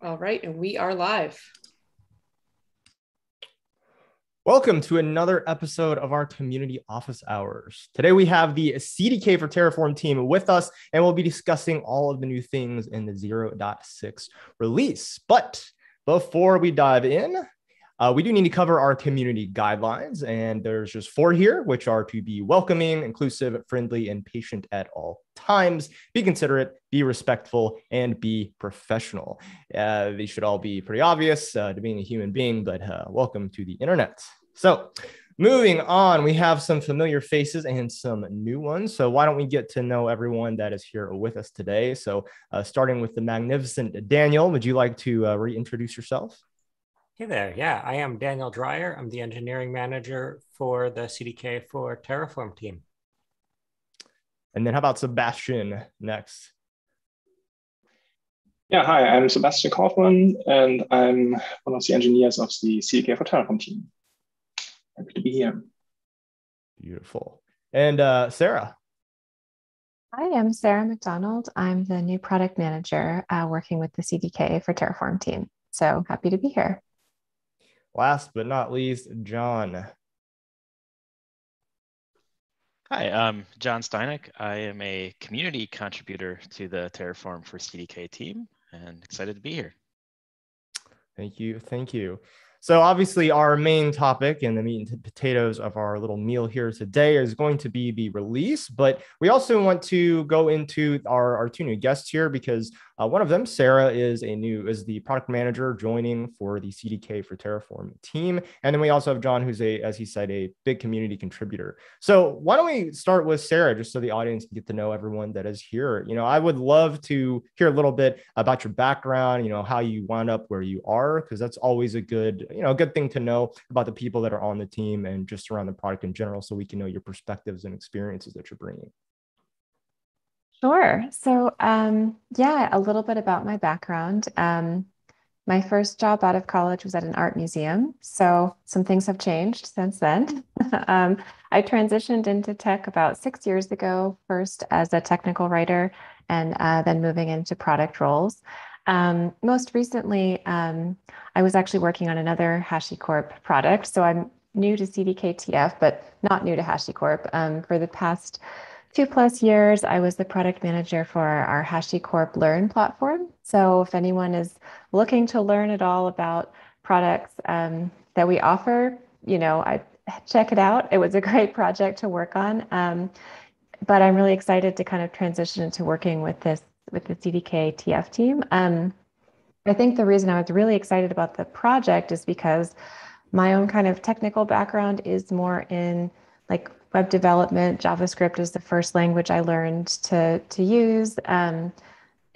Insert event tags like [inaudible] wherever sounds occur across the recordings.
All right, and we are live. Welcome to another episode of our community office hours. Today we have the CDK for Terraform team with us, and we'll be discussing all of the new things in the 0.6 release. But before we dive in, uh, we do need to cover our community guidelines, and there's just four here, which are to be welcoming, inclusive, friendly, and patient at all times. Be considerate, be respectful, and be professional. Uh, these should all be pretty obvious uh, to being a human being, but uh, welcome to the internet. So, moving on, we have some familiar faces and some new ones. So, why don't we get to know everyone that is here with us today? So, uh, starting with the magnificent Daniel, would you like to uh, reintroduce yourself? Hey there. Yeah, I am Daniel Dreier. I'm the engineering manager for the CDK for Terraform team. And then how about Sebastian next? Yeah, hi, I'm Sebastian Korfmann, and I'm one of the engineers of the CDK for Terraform team. Happy to be here. Beautiful. And uh, Sarah. Hi, I'm Sarah MacDonald. I'm the new product manager uh, working with the CDK for Terraform team. So happy to be here. Last but not least, Jon. Hi, I'm Jon Steinich. I am a community contributor to the Terraform for CDK team and excited to be here. Thank you. Thank you. So, obviously, our main topic and the meat and potatoes of our little meal here today is going to be the release. But we also want to go into our, our two new guests here because uh, one of them, Sarah, is a new is the product manager joining for the CDK for Terraform team, and then we also have Jon, who's a as he said a big community contributor. So why don't we start with Sarah, just so the audience can get to know everyone that is here. You know, I would love to hear a little bit about your background. You know, how you wound up where you are, because that's always a good you know a good thing to know about the people that are on the team and just around the product in general, so we can know your perspectives and experiences that you're bringing. Sure. So, um, yeah, a little bit about my background. Um, my first job out of college was at an art museum. So, some things have changed since then. [laughs] um, I transitioned into tech about six years ago, first as a technical writer and uh, then moving into product roles. Um, most recently, um, I was actually working on another HashiCorp product. So, I'm new to CDKTF, but not new to HashiCorp. Um, for the past two plus years, I was the product manager for our HashiCorp Learn platform. So if anyone is looking to learn at all about products um, that we offer, you know, I check it out. It was a [laughs] great project to work on. Um, but I'm really excited to kind of transition into working with this with the CDK TF team. Um, I think the reason I was really excited about the project is because my own kind of technical background is more in like web development. JavaScript is the first language I learned to, to use. Um,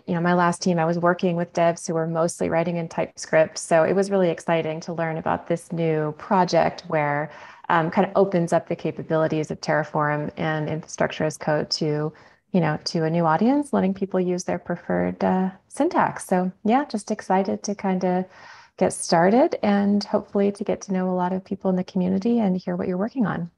you know, my last team, I was working with devs who were mostly writing in TypeScript. So it was really exciting to learn about this new project where um, kind of opens up the capabilities of Terraform and infrastructure as code to, you know, to a new audience, letting people use their preferred uh, syntax. So yeah, just excited to kind of get started and hopefully to get to know a lot of people in the community and hear what you're working on.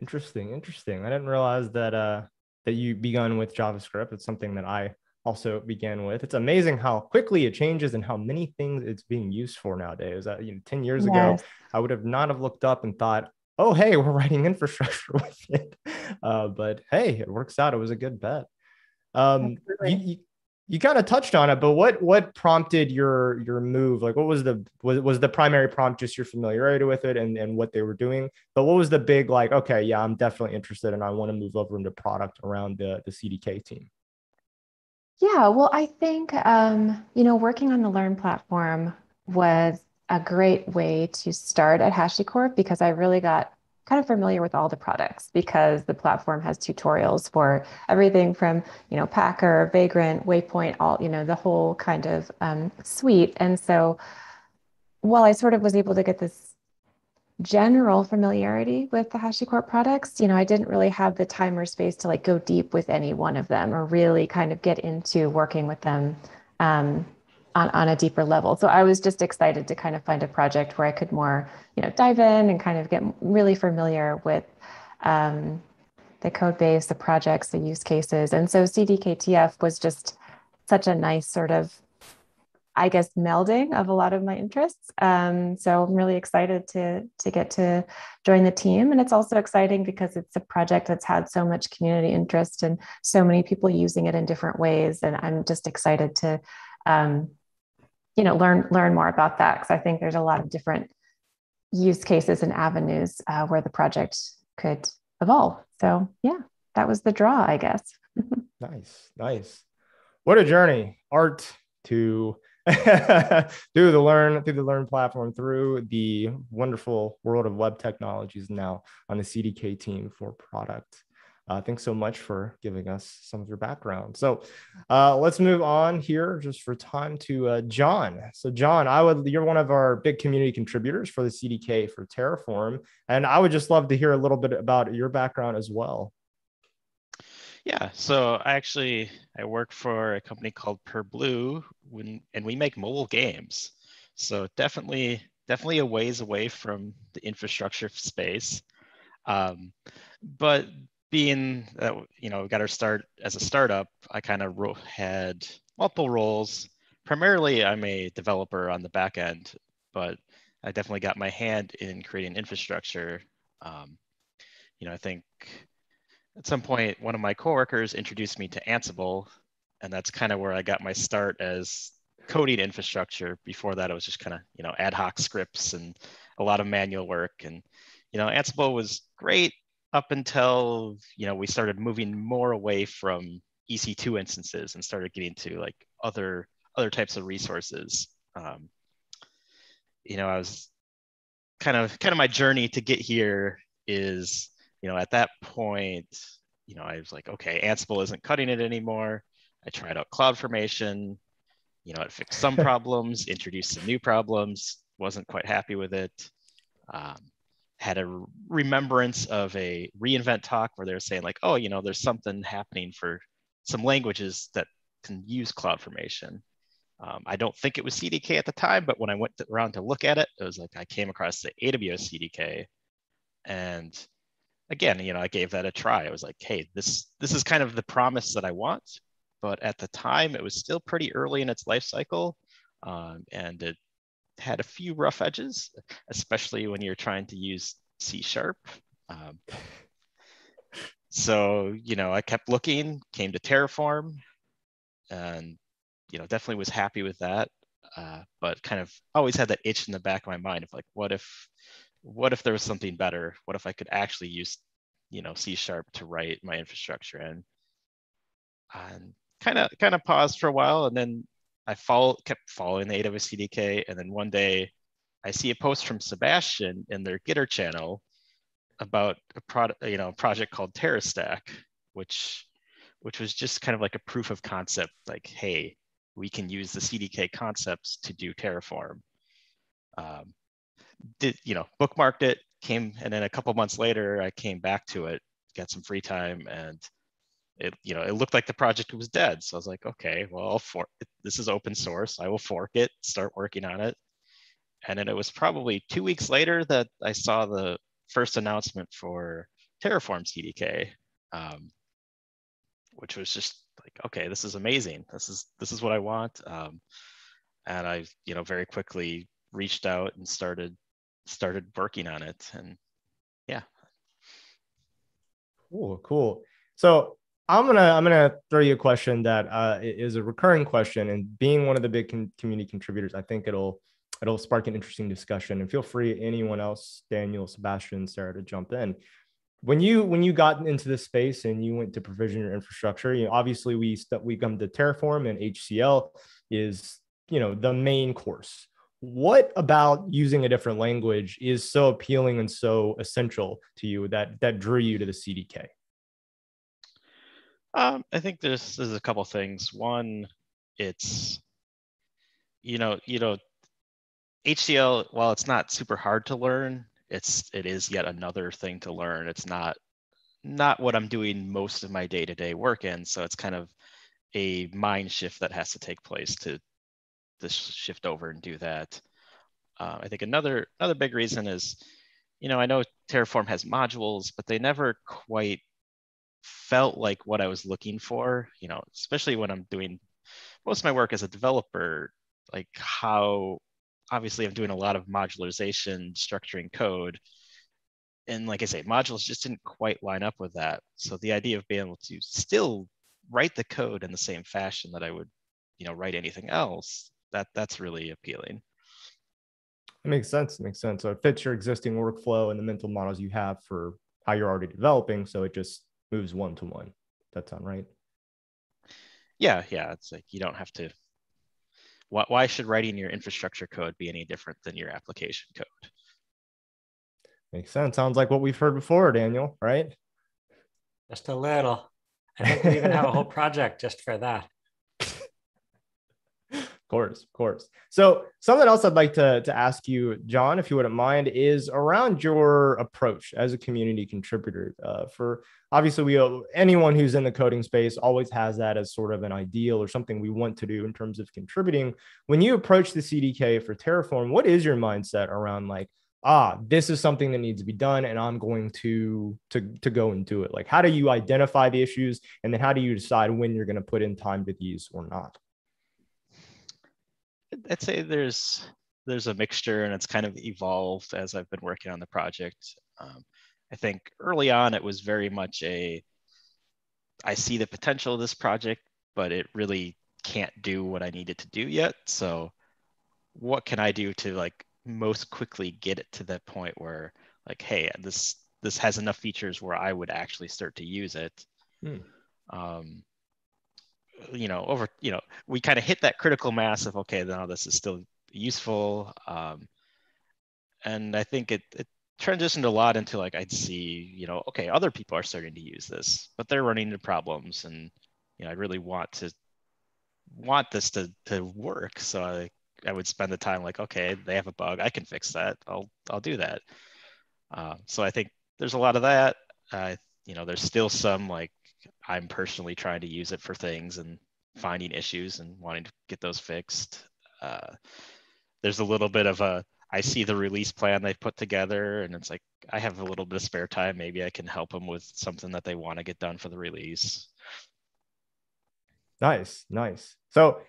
Interesting, interesting. I didn't realize that uh that you begun with JavaScript. It's something that I also began with. It's amazing how quickly it changes and how many things it's being used for nowadays. Uh, you know, 10 years yes. ago, I would have not have looked up and thought, oh, hey, [laughs] we're writing infrastructure [laughs] with it. Uh, but hey, it works out. It was a good bet. Um, you, you kind of touched on it, but what what prompted your your move? Like, what was the was, was the primary prompt just your familiarity with it and and what they were doing? But what was the big like? Okay, yeah, I'm definitely interested, and I want to move over into product around the the CDK team. Yeah, well, I think um, you know working on the Learn platform was a great way to start at HashiCorp because I really got kind of familiar with all the products because the platform has tutorials for everything from you know Packer, Vagrant, Waypoint, all you know the whole kind of um, suite. And so while I sort of was able to get this general familiarity with the HashiCorp products, you know, I didn't really have the time or space to like go deep with any one of them or really kind of get into working with them um, on, on a deeper level. So I was just excited to kind of find a project where I could more, you know, dive in and kind of get really familiar with um, the code base, the projects, the use cases. And so CDKTF was just such a nice sort of I guess, melding of a lot of my interests. Um, so I'm really excited to to get to join the team, and it's also exciting because it's a project that's had so much community interest and so many people using it in different ways, and I'm just excited to, um, you know, learn learn more about that because I think there's a lot of different use cases and avenues uh, where the project could evolve. So yeah, that was the draw, I guess. [laughs] nice, nice. What a journey, art to [laughs] through the learn through the learn platform through the wonderful world of web technologies now on the cdk team for product uh, thanks so much for giving us some of your background so uh, let's move on here just for time to uh, jon so jon i would you're one of our big community contributors for the cdk for terraform and i would just love to hear a little bit about your background as well yeah, so I actually I work for a company called PurBlue, when, and we make mobile games. So definitely, definitely a ways away from the infrastructure space. Um, but being that you know we got our start as a startup, I kind of had multiple roles. Primarily, I'm a developer on the back end, but I definitely got my hand in creating infrastructure. Um, you know, I think at some point, one of my coworkers introduced me to Ansible, and that's kind of where I got my start as coding infrastructure. Before that, it was just kind of you know ad hoc scripts and a lot of manual work. And you know, Ansible was great up until you know we started moving more away from EC2 instances and started getting to like other other types of resources. Um, you know, I was kind of kind of my journey to get here is you know, at that point, you know, I was like, okay, Ansible isn't cutting it anymore. I tried out CloudFormation. You know, it fixed some [laughs] problems, introduced some new problems, wasn't quite happy with it. Um, had a remembrance of a reInvent talk where they were saying like, oh, you know, there's something happening for some languages that can use CloudFormation. Um, I don't think it was CDK at the time, but when I went around to look at it, it was like I came across the AWS CDK, and again, you know, I gave that a try. I was like, hey, this this is kind of the promise that I want. But at the time, it was still pretty early in its life cycle, um, and it had a few rough edges, especially when you're trying to use C sharp. Um, so you know, I kept looking, came to Terraform, and you know, definitely was happy with that. Uh, but kind of always had that itch in the back of my mind of like, what if what if there was something better? What if I could actually use, you know, C sharp to write my infrastructure in? And kind of kind of paused for a while, and then I follow, kept following the AWS CDK, and then one day I see a post from Sebastian in their Gitter channel about a product, you know, project called TerraStack, which which was just kind of like a proof of concept, like, hey, we can use the CDK concepts to do Terraform. Um, did you know bookmarked it came and then a couple months later i came back to it got some free time and it you know it looked like the project was dead. So i was like okay well for this is open source. I will fork it start working on it. And then it was probably two weeks later that i saw the first announcement for terraform cdk um, which was just like okay this is amazing. This is this is what i want. Um, and i you know very quickly reached out and started started working on it. And yeah. Cool cool. So i'm gonna i'm gonna throw you a question that uh, is a recurring question and being one of the big con- community contributors i think it'll it'll spark an interesting discussion. And feel free anyone else daniel sebastian sarah to jump in. When you when you got into this space and you went to provision your infrastructure you know obviously we st- we come to terraform and hcl is you know the main course. What about using a different language is so appealing and so essential to you that that drew you to the cdk um, i think there's there's a couple things one it's you know you know hcl while it's not super hard to learn it's it is yet another thing to learn it's not not what i'm doing most of my day-to-day work in so it's kind of a mind shift that has to take place to this shift over and do that. Uh, I think another another big reason is, you know, I know Terraform has modules, but they never quite felt like what I was looking for. You know, especially when I'm doing most of my work as a developer, like how obviously I'm doing a lot of modularization, structuring code. And like I say, modules just didn't quite line up with that. So the idea of being able to still write the code in the same fashion that I would, you know, write anything else, that that's really appealing. It makes sense. It makes sense. So it fits your existing workflow and the mental models you have for how you're already developing. So it just moves one to one. That sound right? Yeah, yeah. It's like you don't have to. Why, why should writing your infrastructure code be any different than your application code? Makes sense. Sounds like what we've heard before, Daniel, right? Just a little. I think we even have a whole [laughs] project just for that course, of course. So something else I'd like to, to ask you, Jon, if you wouldn't mind, is around your approach as a community contributor. Uh, for obviously, we anyone who's in the coding space always has that as sort of an ideal or something we want to do in terms of contributing. When you approach the CDK for Terraform, what is your mindset around like, ah, this is something that needs to be done, and I'm going to to to go and do it. Like, how do you identify the issues, and then how do you decide when you're going to put in time to these or not? I'd say there's there's a mixture and it's kind of evolved as I've been working on the project. Um, I think early on it was very much a I see the potential of this project, but it really can't do what I need it to do yet. So what can I do to like most quickly get it to that point where like, hey, this this has enough features where I would actually start to use it. Hmm. Um, you know, over, you know, we kind of hit that critical mass of, okay, now this is still useful. Um, and I think it, it transitioned a lot into like, I'd see, you know, okay, other people are starting to use this, but they're running into problems. And, you know, I really want to, want this to, to work. So I, I would spend the time like, okay, they have a bug. I can fix that. I'll, I'll do that. Uh, so I think there's a lot of that. Uh, you know, there's still some like I'm personally trying to use it for things and finding issues and wanting to get those fixed. Uh, there's a little bit of a I see the release plan they've put together, and it's like I have a little bit of spare time. Maybe I can help them with something that they want to get done for the release. Nice, nice. So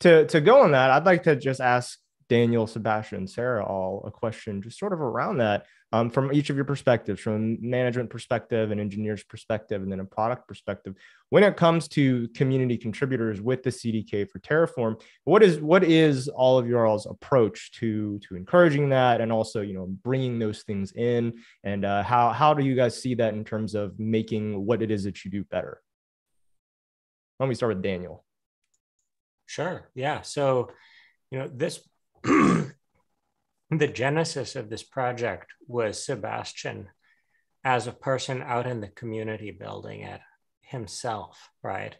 to to go on that, I'd like to just ask Daniel, Sebastian, Sarah all a question just sort of around that um, from each of your perspectives, from management perspective and engineers perspective, and then a product perspective. When it comes to community contributors with the CDK for Terraform, what is what is all of your all's approach to to encouraging that, and also you know bringing those things in, and uh, how how do you guys see that in terms of making what it is that you do better? Let me start with Daniel. Sure. Yeah. So, you know, this [clears throat] the genesis of this project was Sebastian as a person out in the community building it himself, right?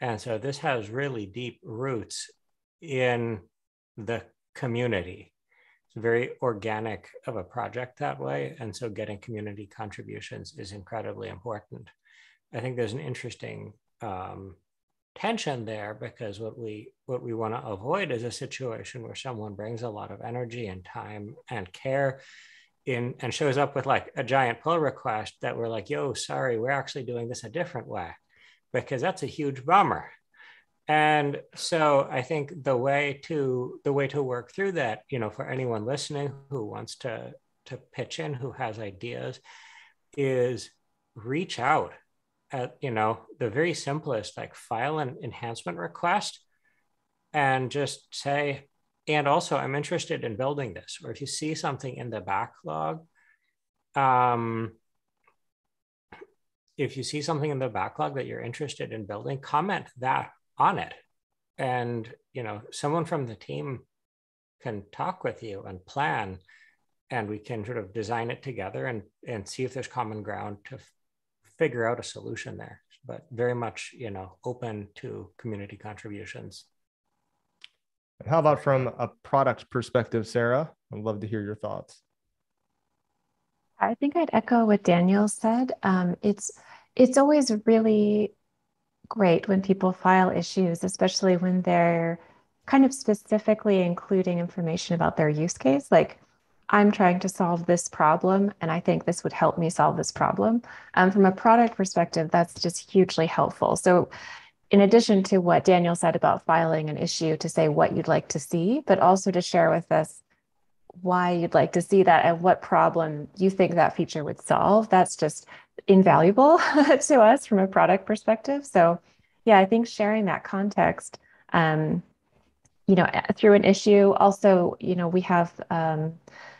And so this has really deep roots in the community. It's very organic of a project that way. And so getting community contributions is incredibly important. I think there's an interesting um, tension there because what we what we want to avoid is a situation where someone brings a lot of energy and time and care in and shows up with like a giant pull request that we're like yo sorry we're actually doing this a different way because that's a huge bummer. And so i think the way to the way to work through that you know for anyone listening who wants to to pitch in who has ideas is reach out at you know the very simplest like file an enhancement request and just say and also i'm interested in building this. Or if you see something in the backlog um, if you see something in the backlog that you're interested in building comment that on it. And you know someone from the team can talk with you and plan and we can sort of design it together and and see if there's common ground to figure out a solution there, but very much, you know, open to community contributions. How about from a product perspective, Sarah? I'd love to hear your thoughts. I think I'd echo what Daniel said. Um, it's it's always really great when people file issues, especially when they're kind of specifically including information about their use case. Like I'm trying to solve this problem, and I think this would help me solve this problem. Um, from a product perspective, that's just hugely helpful. So in addition to what Daniel said about filing an issue to say what you'd like to see, but also to share with us why you'd like to see that and what problem you think that feature would solve. That's just invaluable [laughs] to us from a product perspective. So, yeah, I think sharing that context, um, you know, through an issue. Also, you know, we have um,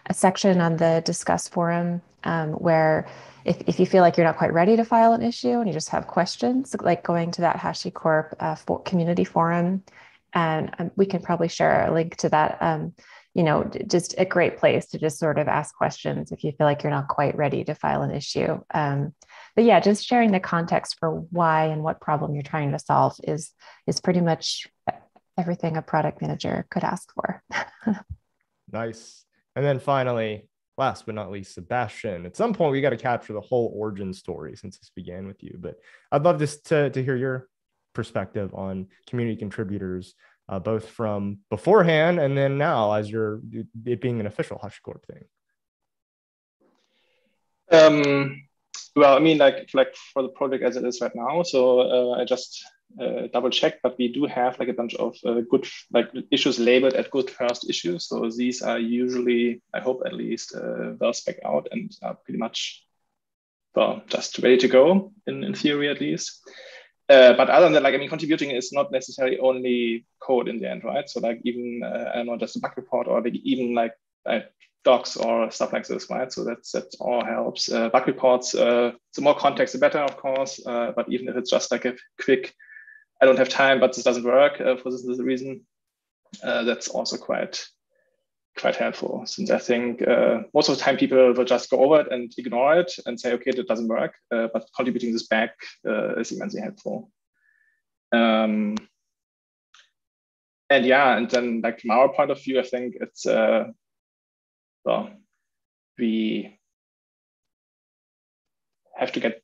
a section on the discuss forum um, where if, if you feel like you're not quite ready to file an issue and you just have questions, like going to that HashiCorp uh, for community forum, and um, we can probably share a link to that. Um, you know, just a great place to just sort of ask questions if you feel like you're not quite ready to file an issue. Um, but yeah, just sharing the context for why and what problem you're trying to solve is is pretty much everything a product manager could ask for. [laughs] nice. And then finally, last but not least, Sebastian. At some point, we got to capture the whole origin story since this began with you. But I'd love to, to hear your perspective on community contributors, uh, both from beforehand and then now as you're it being an official HashiCorp thing. Um, well, I mean, like like for the project as it is right now. So uh, I just uh, double check, but we do have like a bunch of uh, good like issues labeled as good first issues. So these are usually, I hope at least, uh, well spec out and are pretty much well just ready to go in, in theory at least. Uh, but other than that, like I mean, contributing is not necessarily only code in the end, right? So like even uh, I don't know, just a bug report or like even like docs or stuff like this, right? So that's that all helps. Uh, bug reports, uh, the more context, the better, of course. But even if it's just like a quick I don't have time, but this doesn't work uh, for this, this reason. Uh, that's also quite quite helpful since I think uh, most of the time people will just go over it and ignore it and say, okay, that doesn't work. Uh, but contributing this back uh, is immensely helpful. Um, and yeah, and then like from our point of view, I think it's uh, well, we have to get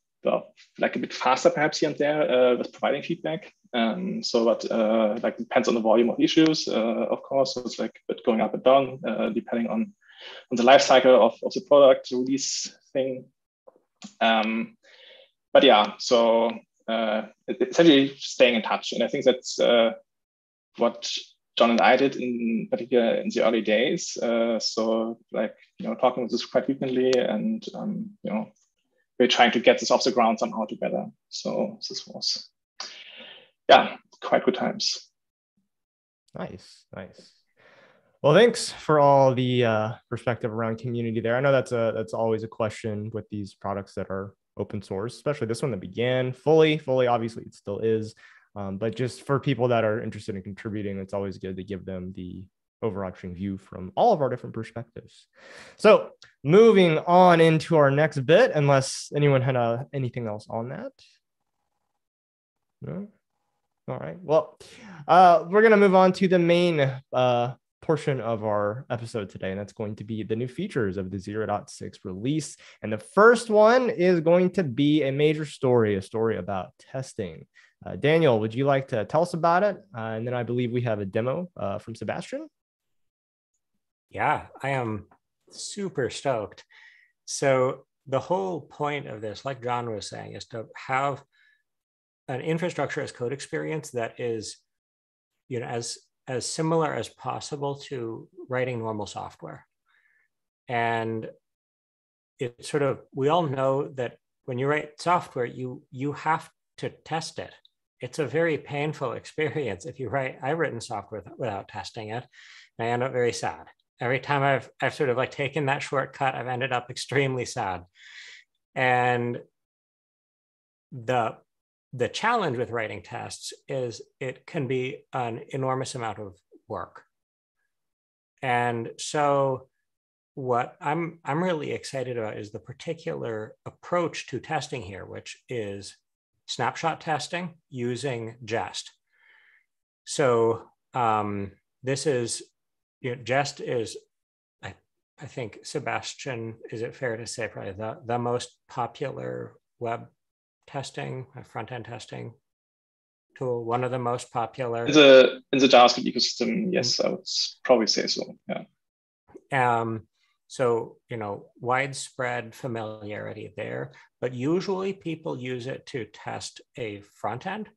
like a bit faster perhaps here and there uh, with providing feedback. Um, so that uh, like depends on the volume of issues, uh, of course. So it's like a bit going up and down uh, depending on on the life cycle of, of the product release thing. Um, but yeah, so uh, essentially staying in touch, and I think that's uh, what Jon and I did in particular in the early days. so like you know talking with this quite frequently, and um, you know we're trying to get this off the ground somehow together. So this was, yeah, quite good times. Nice, nice. Well, thanks for all the uh, perspective around community there. I know that's a that's always a question with these products that are open source, especially this one that began fully, fully. Obviously, it still is, um, but just for people that are interested in contributing, it's always good to give them the overarching view from all of our different perspectives. So, moving on into our next bit, unless anyone had uh, anything else on that. No? All right. Well, uh, we're going to move on to the main uh, portion of our episode today, and that's going to be the new features of the 0.6 release. And the first one is going to be a major story, a story about testing. Uh, Daniel, would you like to tell us about it? Uh, and then I believe we have a demo uh, from Sebastian. Yeah, I am super stoked. So, the whole point of this, like Jon was saying, is to have an infrastructure as code experience that is, you know, as as similar as possible to writing normal software. And it sort of we all know that when you write software, you you have to test it. It's a very painful [laughs] experience if you write. I've written software without testing it, and I end up very sad every time I've I've sort of like taken that shortcut, I've ended up extremely sad. And the the challenge with writing tests is it can be an enormous amount of work. And so what I'm I'm really excited about is the particular approach to testing here, which is snapshot testing using Jest. So um, this is you know, Jest is, I, I think Sebastian, is it fair to say probably the, the most popular web testing, uh, front end testing tool, one of the most popular. In the, in the JavaScript ecosystem, yes, I would probably say so. Yeah. Um, so, you know, widespread familiarity there, but usually people use it to test a front end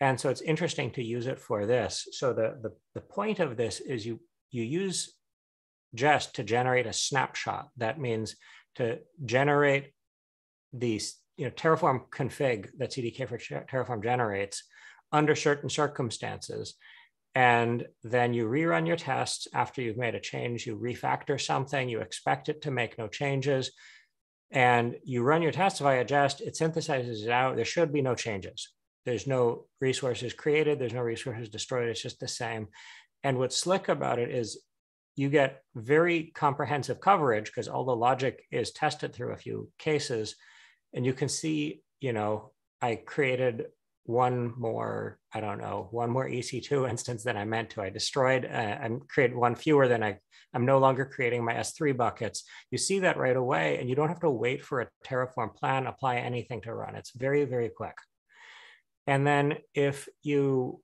and so it's interesting to use it for this. So the, the, the point of this is you, you use Jest to generate a snapshot. That means to generate the you know, Terraform config that CDK for Terraform generates under certain circumstances. And then you rerun your tests after you've made a change, you refactor something, you expect it to make no changes, and you run your tests via Jest, it synthesizes it out. There should be no changes. There's no resources created, there's no resources destroyed, it's just the same. And what's slick about it is you get very comprehensive coverage because all the logic is tested through a few cases. And you can see, you know, I created one more, I don't know, one more EC2 [laughs] instance than I meant to. I destroyed, uh, I created one fewer than I, I'm no longer creating my S3 buckets. You see that right away, and you don't have to wait for a Terraform plan, apply anything to run. It's very, very quick. And then if you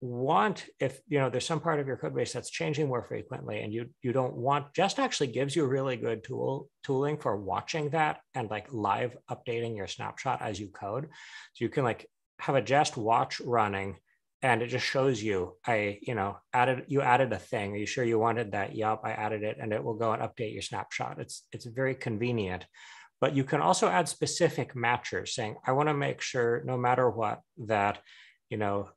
want, if you know, there's some part of your code base that's changing more frequently and you you don't want, Jest actually gives you really good tool tooling for watching that and like live updating your snapshot as you code. So you can like have a Jest watch running and it just shows you i you know added you added a thing. Are you sure you wanted that? Yep i added it and it will go and update your snapshot. It's it's very convenient but you can also add specific matchers saying, I want to make sure no matter what that, you know,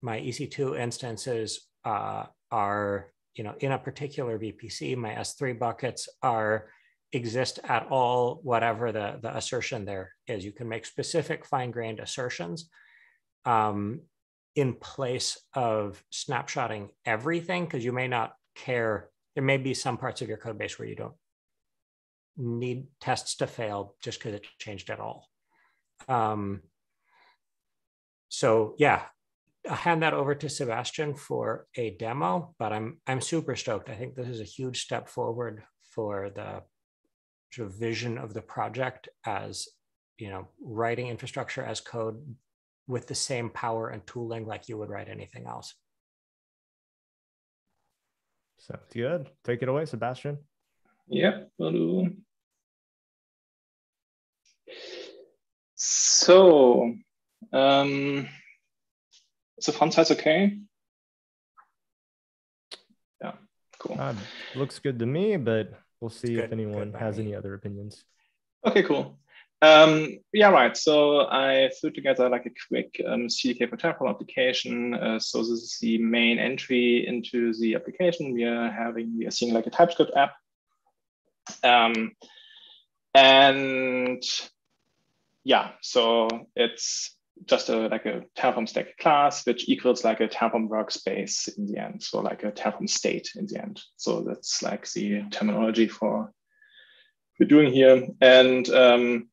my EC2 instances uh, are, you know, in a particular VPC, my S3 buckets are exist at all, whatever the, the assertion there is. You can make specific fine-grained assertions um, in place of snapshotting everything, because you may not care. There may be some parts of your code base where you don't need tests to fail just because it changed at all. Um, so yeah, I'll hand that over to Sebastian for a demo, but I'm I'm super stoked. I think this is a huge step forward for the sort of vision of the project as you know writing infrastructure as code with the same power and tooling like you would write anything else. Sounds good. Take it away, Sebastian. Yeah, will do. So, um, is the font size okay? Yeah, cool. Uh, looks good to me, but we'll see good, if anyone has any other opinions. Okay, cool. Um, yeah, right. So I threw together like a quick um, CDK for Terraform application. Uh, so this is the main entry into the application. We are having, we are seeing like a TypeScript app. Um, and yeah, so it's just a like a Terraform stack class, which equals like a Terraform workspace in the end. So like a Terraform state in the end. So that's like the terminology for we're doing here. And um,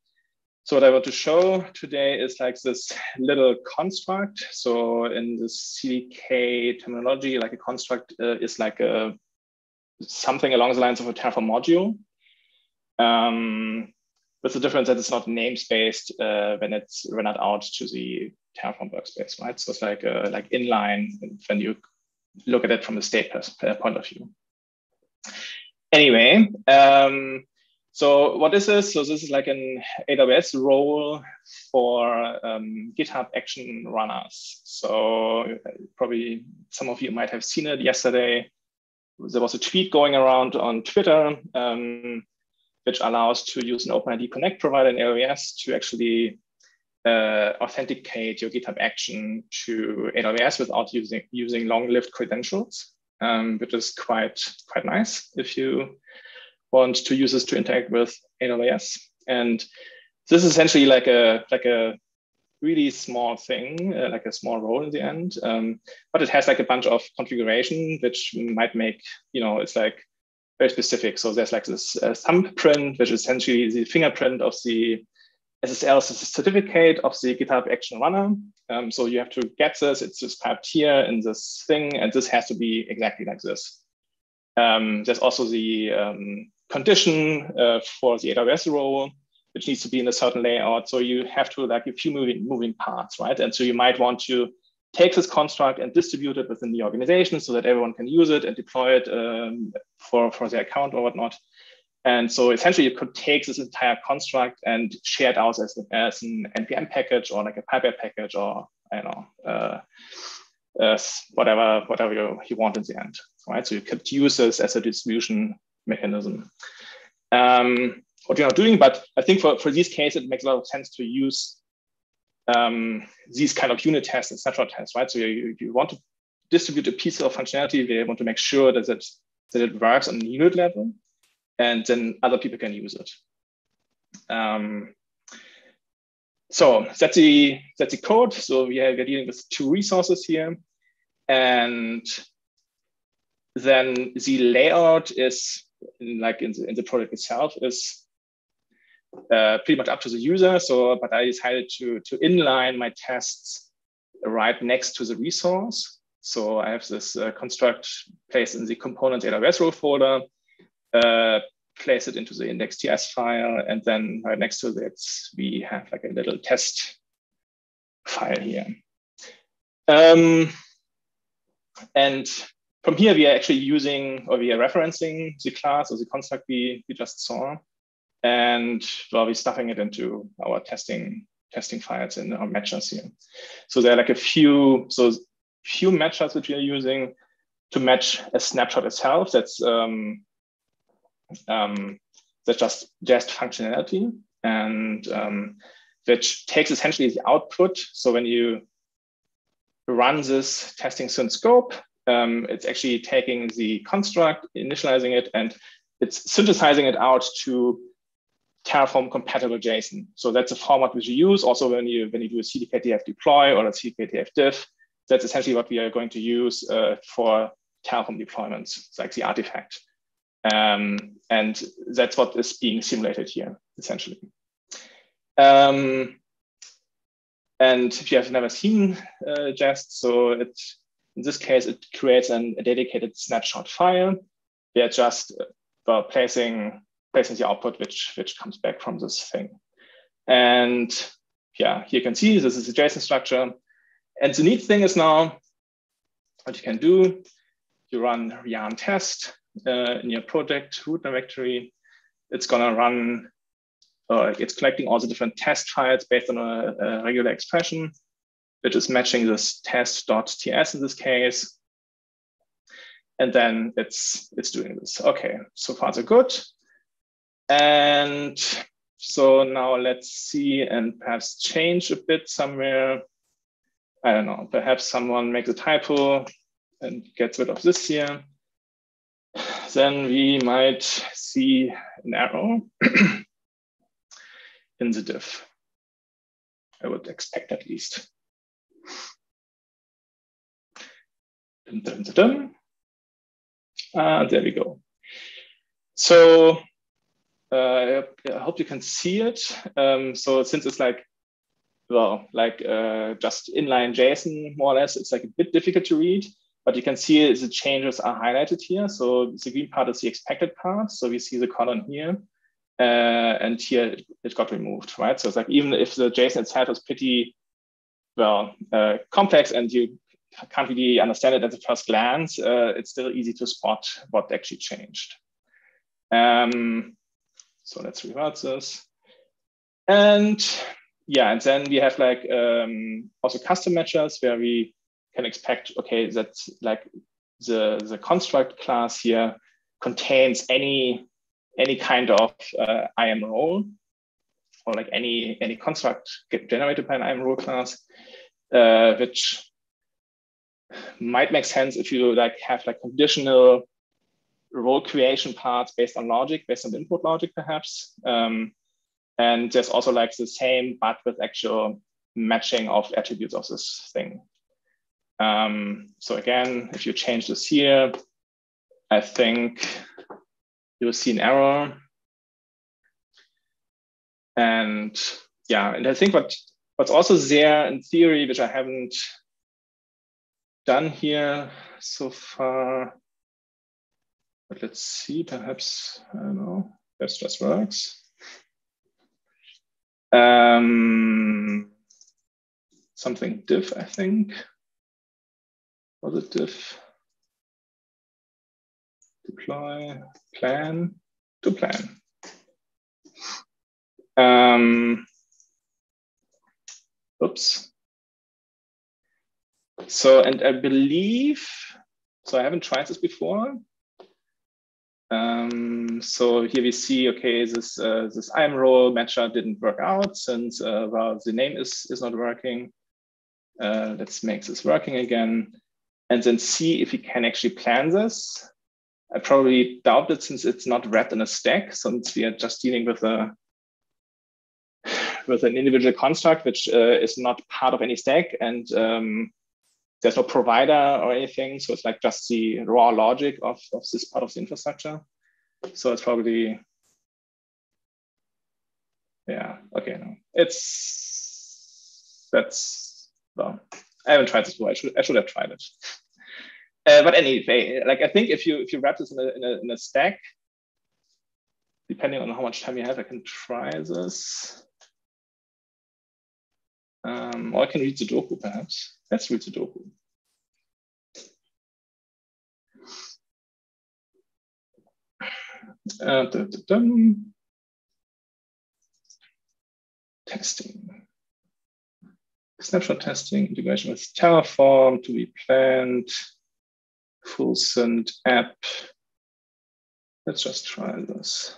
so what I want to show today is like this little construct. So in the CDK terminology, like a construct uh, is like a something along the lines of a Terraform module. Um, with the difference that it's not namespaced uh, when it's rendered out to the Terraform workspace, right? So it's like uh, like inline when you look at it from a state uh, point of view. Anyway, um, so what is this? So this is like an AWS role for um, GitHub action runners. So probably some of you might have seen it yesterday. There was a tweet going around on Twitter um, which allows to use an OpenID Connect provider in AWS to actually uh, authenticate your GitHub action to AWS without using using long-lived credentials, um, which is quite quite nice if you want to use this to interact with AWS. And this is essentially like a like a really small thing, uh, like a small role in the end. Um, but it has like a bunch of configuration, which might make you know it's like very specific. So there's like this uh, thumbprint, which is essentially the fingerprint of the SSL certificate of the GitHub Action Runner. Um, so you have to get this. It's described here in this thing, and this has to be exactly like this. Um, there's also the um, condition uh, for the AWS role, which needs to be in a certain layout. So you have to like a few moving moving parts, right? And so you might want to take this construct and distribute it within the organization so that everyone can use it and deploy it um, for, for their account or whatnot. And so essentially you could take this entire construct and share it out as, as an NPM package or like a Piper package or I don't know, uh, uh, whatever whatever you, you want in the end, right? So you could use this as a distribution mechanism. Um, what you're not doing, but I think for, for these cases, it makes a lot of sense to use um, these kind of unit tests and snapshot tests, right? So you, you want to distribute a piece of functionality, they want to make sure that it, that it works on unit level, and then other people can use it. Um, so that's the that's the code. So we we're dealing with two resources here, and then the layout is like in the, in the product itself is uh, pretty much up to the user. So, but I decided to to inline my tests right next to the resource. So I have this uh, construct placed in the components AWS role folder, uh, place it into the index.ts file, and then right next to it, we have like a little test file here. Um, and from here, we are actually using, or we are referencing the class or the construct we, we just saw. And well, we're stuffing it into our testing testing files in our matchers here. So there are like a few, so few matchers which we are using to match a snapshot itself. That's um, um, that's just just functionality and um, which takes essentially the output. So when you run this testing synth scope, um, it's actually taking the construct, initializing it, and it's synthesizing it out to Terraform compatible JSON. So that's a format which you use also when you when you do a CDKTF deploy or a CDKTF diff. That's essentially what we are going to use uh, for Terraform deployments, it's like the artifact. Um, and that's what is being simulated here, essentially. Um, and if you have never seen uh, Jest, so it, in this case, it creates an, a dedicated snapshot file. We are just uh, placing, placing the output which, which comes back from this thing. And yeah, here you can see this is a JSON structure. And the neat thing is now what you can do, you run yarn test uh, in your project root directory. It's gonna run, uh, it's collecting all the different test files based on a, a regular expression, which is matching this test.ts in this case. And then it's, it's doing this. Okay, so far so good. And so now let's see and perhaps change a bit somewhere. I don't know, perhaps someone makes a typo and gets rid of this here then we might see an arrow [clears throat] in the diff. I would expect at least. Dun, dun, dun, uh, there we go. So I hope you can see it. Um, so since it's like, well, like uh, just inline JSON more or less, it's like a bit difficult to read. But you can see the changes are highlighted here. So the green part is the expected part. So we see the column here. Uh, and here it got removed, right? So it's like even if the JSON itself is pretty, well, uh, complex and you can't really understand it at the first glance, uh, it's still easy to spot what actually changed. Um, so let's reverse this. And yeah, and then we have like um, also custom matchers where we can expect, okay, that like the, the construct class here contains any, any kind of uh, IAM role or like any, any construct generated by an IAM role class, uh, which might make sense if you like have like conditional role creation parts based on logic, based on input logic, perhaps. Um, and there's also like the same, but with actual matching of attributes of this thing. Um, so again, if you change this here, I think you'll see an error. And yeah, and I think what what's also there in theory, which I haven't done here so far, but let's see, perhaps, I don't know, this just works. Um, something diff, I think positive deploy plan to plan. Um, oops. so, and I believe, so I haven't tried this before. Um, so here we see, okay, this uh, this IAM role matcher didn't work out since uh, well the name is is not working. Uh, let's make this working again, and then see if we can actually plan this. I probably doubt it since it's not wrapped in a stack, since we are just dealing with a [sighs] with an individual construct which uh, is not part of any stack and um, there's no provider or anything. So it's like just the raw logic of, of this part of the infrastructure. So it's probably, yeah, okay, no. It's, that's, well, I haven't tried this before. I should, I should have tried it. Uh, but anyway, like I think if you if you wrap this in a, in a, in a stack, depending on how much time you have, I can try this. Um, or I can read the doku perhaps. Let's read the doku. Uh, da, da. Testing. Snapshot testing, integration with Terraform to be planned, full send app. Let's just try this.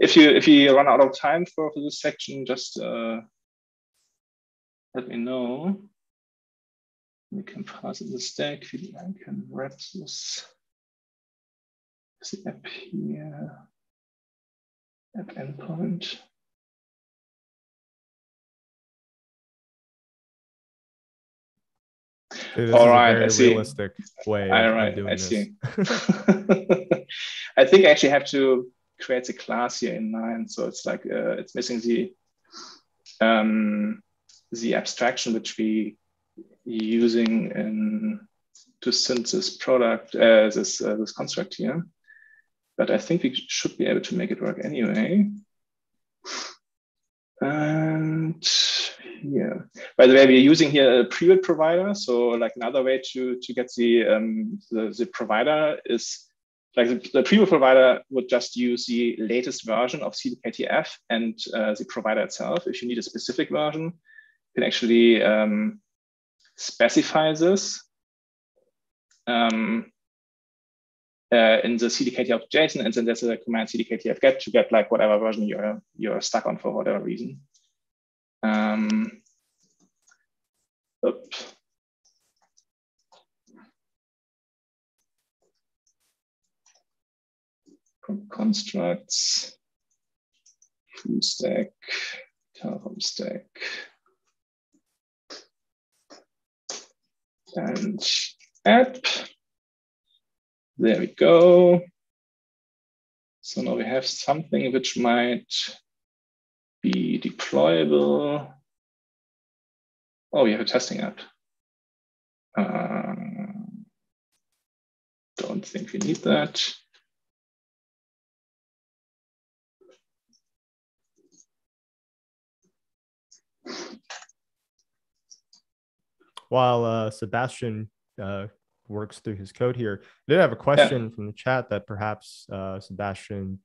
if you if you run out of time for, for this section, just uh, let me know. We can pass in the stack. I can wrap this. The app here. App endpoint. Dude, All right, I see. realistic way. All right, I see. [laughs] I think I actually have to create a class here in nine. So it's like uh, it's missing the um, the abstraction which we using in to synth this product uh, this uh, this construct here. But I think we should be able to make it work anyway. And yeah, by the way, we're using here a preview provider. So like another way to to get the um, the, the provider is like the, the preview provider would just use the latest version of CDKTF and uh, the provider itself. If you need a specific version, can actually um, specify this um, uh, in the CDKTF JSON, and then there's a command CDKTF get to get like whatever version you're you're stuck on for whatever reason. Um, oops. constructs, stack, Terraform stack, and app. There we go. So now we have something which might be deployable. Oh, we have a testing app. Uh, don't think we need that. While uh, Sebastian uh, works through his code here, I did have a question yeah. from the chat that perhaps uh, Sebastian,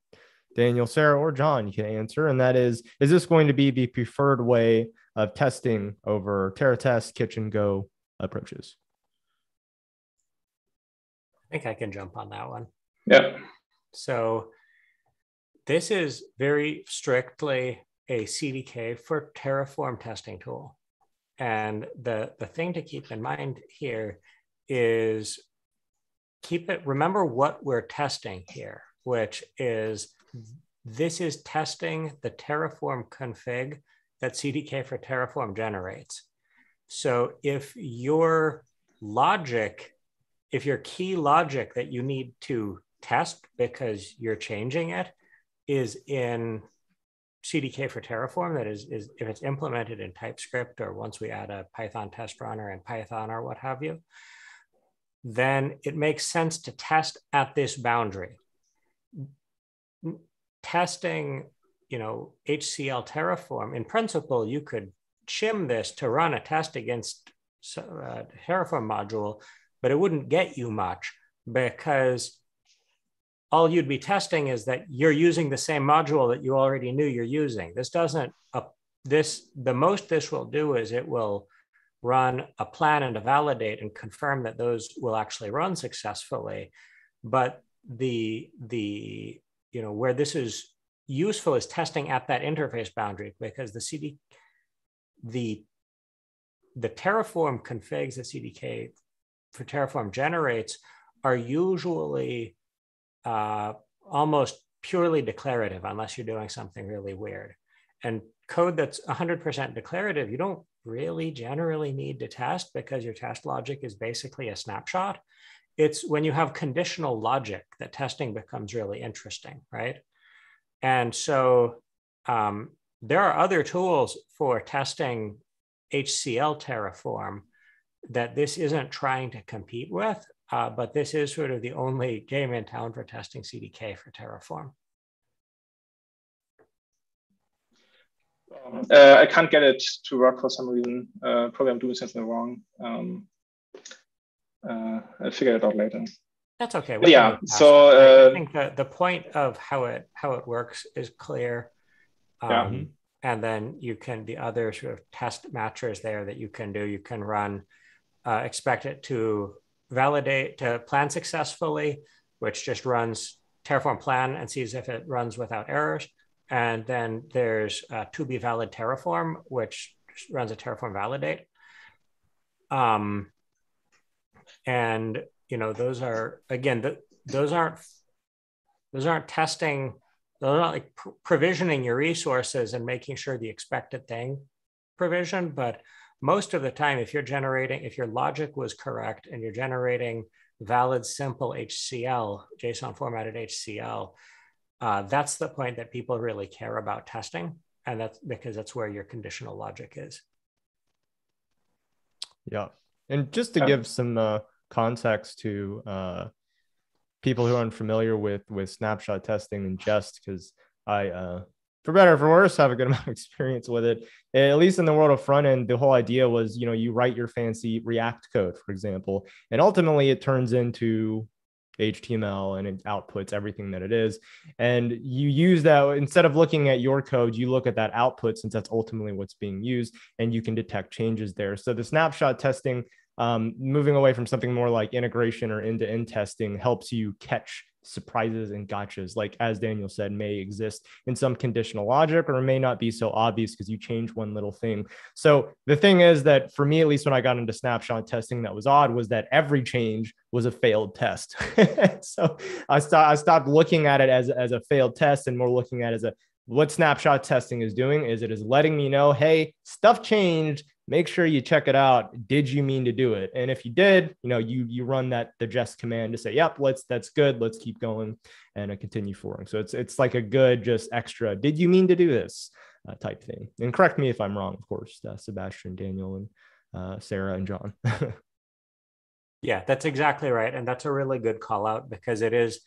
Daniel, Sarah, or Jon you can answer, and that is: Is this going to be the preferred way of testing over Terratest, Kitchen Go approaches? I think I can jump on that one. Yeah. So this is very strictly a CDK for Terraform testing tool. And the, the thing to keep in mind here is keep it, remember what we're testing here, which is this is testing the Terraform config that CDK for Terraform generates. So if your logic, if your key logic that you need to test because you're changing it is in CDK for Terraform that is, is if it's implemented in TypeScript or once we add a Python test runner in Python or what have you, then it makes sense to test at this boundary. Testing, you know, HCL Terraform, in principle, you could shim this to run a test against a uh, Terraform module, but it wouldn't get you much because all you'd be testing is that you're using the same module that you already knew you're using. This doesn't uh, this the most this will do is it will run a plan and a validate and confirm that those will actually run successfully. But the the you know where this is useful is testing at that interface boundary because the CD the the Terraform configs that CDK for Terraform generates are usually uh, almost purely declarative unless you're doing something really weird. And code that's 100% declarative, you don't really generally need to test because your test logic is basically a snapshot. It's when you have conditional logic that testing becomes really interesting, right? And so um, there are other tools for testing HCL Terraform that this isn't trying to compete with, uh, but this is sort of the only game in town for testing CDK for Terraform. Uh, I can't get it to work for some reason. Uh, probably I'm doing something wrong. Um, uh, I'll figure it out later. That's okay. yeah. So uh, I think the, the point of how it how it works is clear. Um, yeah. And then you can the other sort of test matchers there that you can do. You can run uh, expect it to validate to plan successfully, which just runs Terraform plan and sees if it runs without errors. And then there's to be valid Terraform, which runs a Terraform validate. Um, and you know those are again the, those aren't those aren't testing those aren't like pr- provisioning your resources and making sure the expected thing provision but most of the time if you're generating if your logic was correct and you're generating valid simple hcl json formatted hcl uh, that's the point that people really care about testing. And that's because that's where your conditional logic is. Yeah. And just to give some uh, context to uh, people who are unfamiliar with with snapshot testing and jest, because I, uh, for better or for worse, have a good [laughs] amount of experience with it. At least in the world of front end, the whole idea was, you know, you write your fancy React code, for example, and ultimately it turns into HTML and it outputs everything that it is. And you use that instead of looking at your code, you look at that output since that's ultimately what's being used and you can detect changes there. So the snapshot testing, um, moving away from something more like integration or end to end testing, helps you catch surprises and gotchas, like as Daniel said, may exist in some conditional logic or may not be so obvious because you change one little thing. So the thing is that for me, at least when I got into snapshot testing, that was odd was that every change was a failed test. [laughs] so I, st- I stopped looking at it as, as a failed test and more looking at it as a what snapshot testing is doing is it is letting me know, hey, stuff changed make sure you check it out. Did you mean to do it? And if you did, you know, you you run that the jest command to say, yep, let's that's good. Let's keep going and uh, continue forwarding. So it's it's like a good just extra. Did you mean to do this uh, type thing? And correct me if I'm wrong, of course, uh, Sebastian, Daniel, and uh, Sarah and Jon. [laughs] yeah, that's exactly right, and that's a really good call out because it is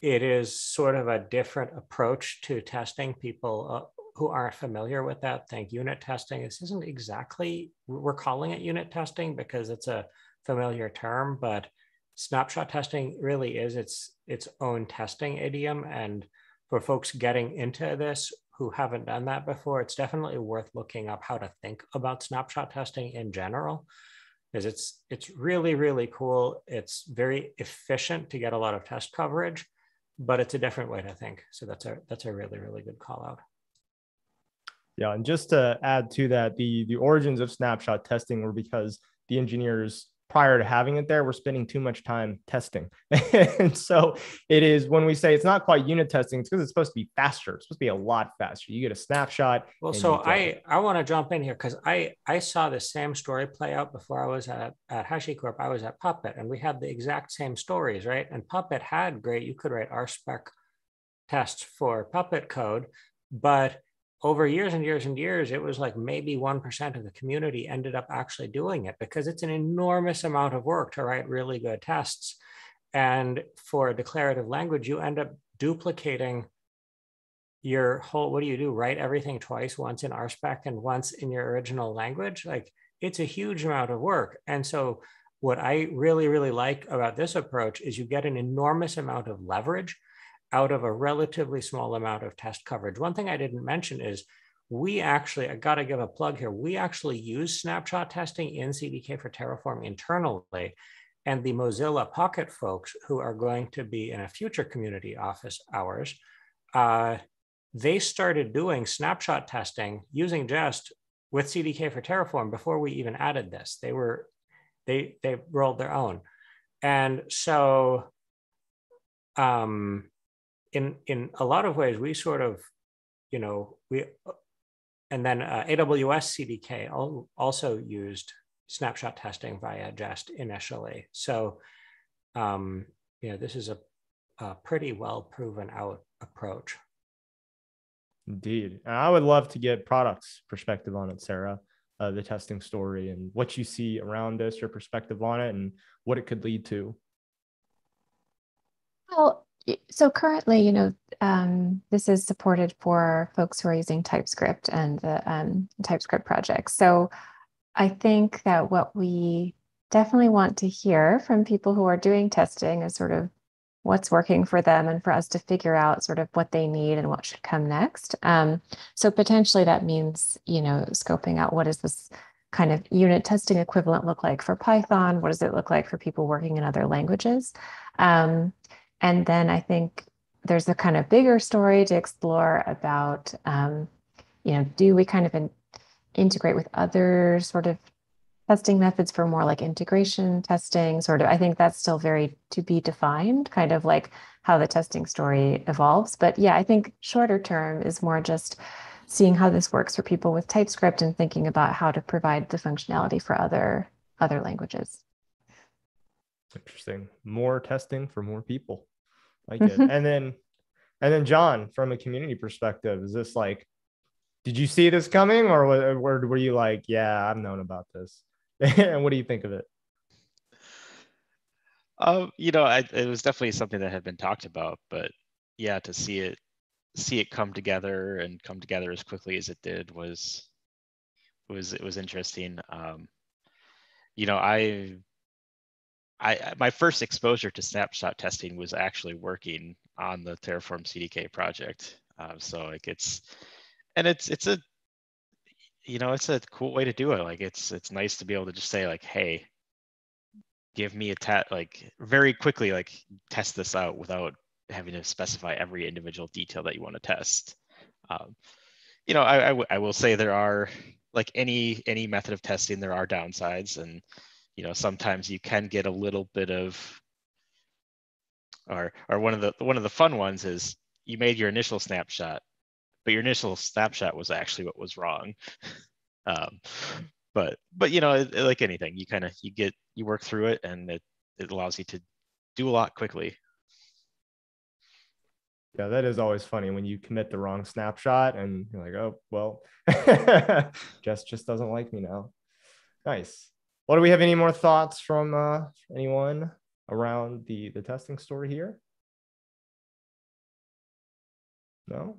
it is sort of a different approach to testing people uh, who aren't familiar with that think unit testing. This isn't exactly, we're calling it unit testing because it's a familiar term, but snapshot testing really is its its own testing idiom. And for folks getting into this who haven't done that before, it's definitely worth looking up how to think about snapshot testing in general. Because it's it's really, really cool. It's very efficient to get a lot of test coverage, but it's a different way to think. So that's a that's a really, really good call out. Yeah, and just to add to that, the the origins of snapshot testing were because the engineers prior to having it there were spending too much time testing. [laughs] and so it is when we say it's not quite unit testing, it's because it's supposed to be faster. It's supposed to be a lot faster. You get a snapshot. Well, so I I want to jump in here because I I saw the same story play out before I was at at HashiCorp. I was at Puppet and we had the exact same stories, right? And Puppet had great. You could write RSpec tests for Puppet code, but over years and years and years, it was like maybe 1% of the community ended up actually doing it because it's an enormous amount of work to write really good tests. And for a declarative language, you end up duplicating your whole, what do you do? Write everything twice, once in RSpec and once in your original language? Like it's a huge amount of work. And so what I really, really like about this approach is you get an enormous amount of leverage out of a relatively small amount of test coverage. One thing I didn't mention is we actually, I got to give a plug here. We actually use snapshot testing in CDK for Terraform internally. And the Mozilla Pocket folks who are going to be in a future community office hours, uh, they started doing snapshot testing using Jest with CDK for Terraform before we even added this. They were, they, they rolled their own. And so um, in, in a lot of ways, we sort of, you know, we, and then uh, AWS CDK also used snapshot testing via Jest initially. So, um, you know, this is a, a pretty well proven out approach. Indeed. And I would love to get products perspective on it, Sarah, uh, the testing story and what you see around this, your perspective on it, and what it could lead to. Well, so currently, you know, um, this is supported for folks who are using TypeScript and the um, TypeScript projects. So I think that what we definitely want to hear from people who are doing testing is sort of what's working for them and for us to figure out sort of what they need and what should come next. Um, so potentially that means, you know, scoping out what is this kind of unit testing equivalent look like for Python? What does it look like for people working in other languages? Um, and then I think there's a kind of bigger story to explore about, um, you know, do we kind of in, integrate with other sort of testing methods for more like integration testing? Sort of i think that's still very to be defined kind of like how the testing story evolves. But yeah i think shorter term is more just seeing how this works for people with typescript and thinking about how to provide the functionality for other other languages. Interesting. More testing for more people like [laughs] it and then and then jon from a community perspective is this like did you see this coming or were, were you like yeah i've known about this [laughs] and what do you think of it? Um, you know, I, it was definitely something that had been talked about, but yeah, to see it see it come together and come together as quickly as it did was was it was interesting. Um, you know, I I my first exposure to snapshot testing was actually working on the Terraform CDK project. Um, so like it's and it's it's a you know, it's a cool way to do it. Like it's it's nice to be able to just say like, hey, give me a test like very quickly, like test this out without having to specify every individual detail that you want to test. Um, you know, I, I, I will say there are like any any method of testing, there are downsides, and you know sometimes you can get a little bit of or or one of the one of the fun ones is you made your initial snapshot but your initial snapshot was actually what was wrong. [laughs] um, but but you know, it, it, like anything, you kind of you get you work through it, and it it allows you to do a lot quickly. Yeah, that is always funny when you commit the wrong snapshot and you're like, oh well, [laughs] Jest just doesn't like me now. Nice. Well, do we have any more thoughts from uh, anyone around the the testing story here? No.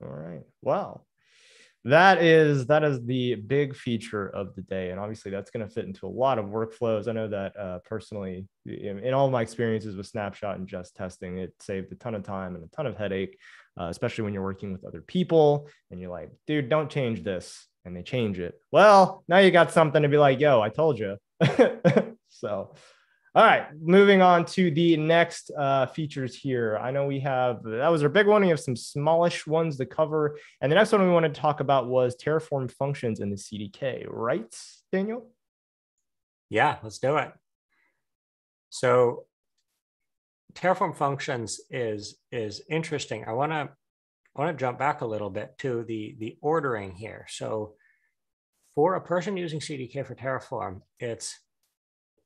All right. Wow. That is that is the big feature of the day, and obviously that's going to fit into a lot of workflows. I know that uh, personally, in, in, all my experiences with Snapshot and Jest testing, it saved a ton of time and a ton of headache, uh, especially when you're working with other people and you're like, "Dude, don't change this," and they change it. Well, now you got something to be like, "Yo, I told you." [laughs] so all right, moving on to the next uh, features here. I know we have that was our big one. We have some smallish ones to cover, and the next one we wanted to talk about was Terraform functions in the CDK, right, Daniel? Yeah, let's do it. So Terraform functions is is interesting. I want to I want to jump back a little bit to the the ordering here. So for a person using CDK for Terraform, it's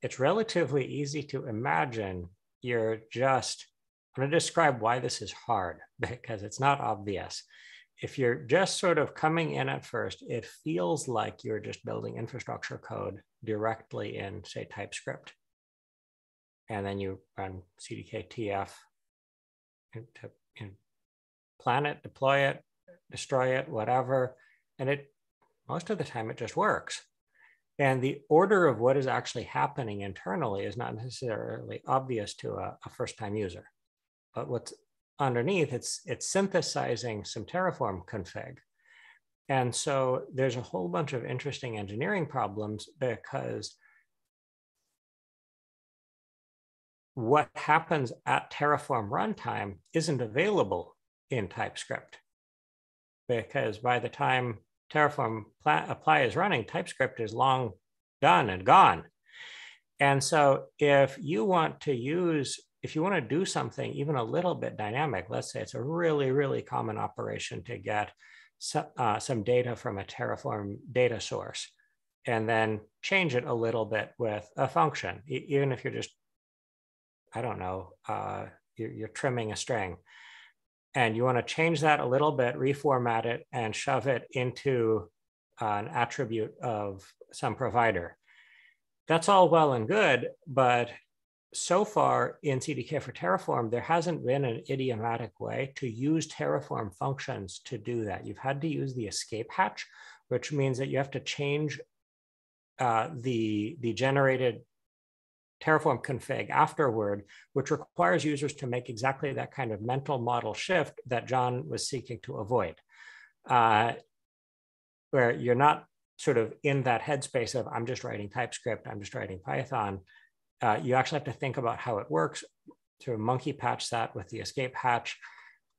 it's relatively easy to imagine you're just, I'm going to describe why this is hard [laughs] because it's not obvious. If you're just sort of coming in at first, it feels like you're just building infrastructure code directly in, say, TypeScript. And then you run CDK TF to you know, plan it, deploy it, destroy it, whatever. And it, most of the time, it just works. And the order of what is actually happening internally is not necessarily obvious to a, a first-time user. But what's underneath, it's, it's synthesizing some Terraform config. And so there's a whole bunch of interesting engineering problems because what happens at Terraform runtime isn't available in TypeScript because by the time Terraform apply is running, TypeScript is long done and gone. And so if you want to use, if you want to do something even a little bit dynamic, let's say it's a really, really common operation to get some, uh, some data from a Terraform data source and then change it a little bit with a function, even if you're just I don't know, uh, you're, you're trimming a string and you want to change that a little bit, reformat it, and shove it into an attribute of some provider. That's all well and good, but so far in CDK for Terraform, there hasn't been an idiomatic way to use Terraform functions to do that. You've had to use the escape hatch, which means that you have to change uh, the, the generated Terraform config afterward, which requires users to make exactly that kind of mental model shift that Jon was seeking to avoid, uh, where you're not sort of in that headspace of I'm just writing TypeScript, I'm just writing Python. Uh, you actually have to think about how it works, to monkey patch that with the escape hatch.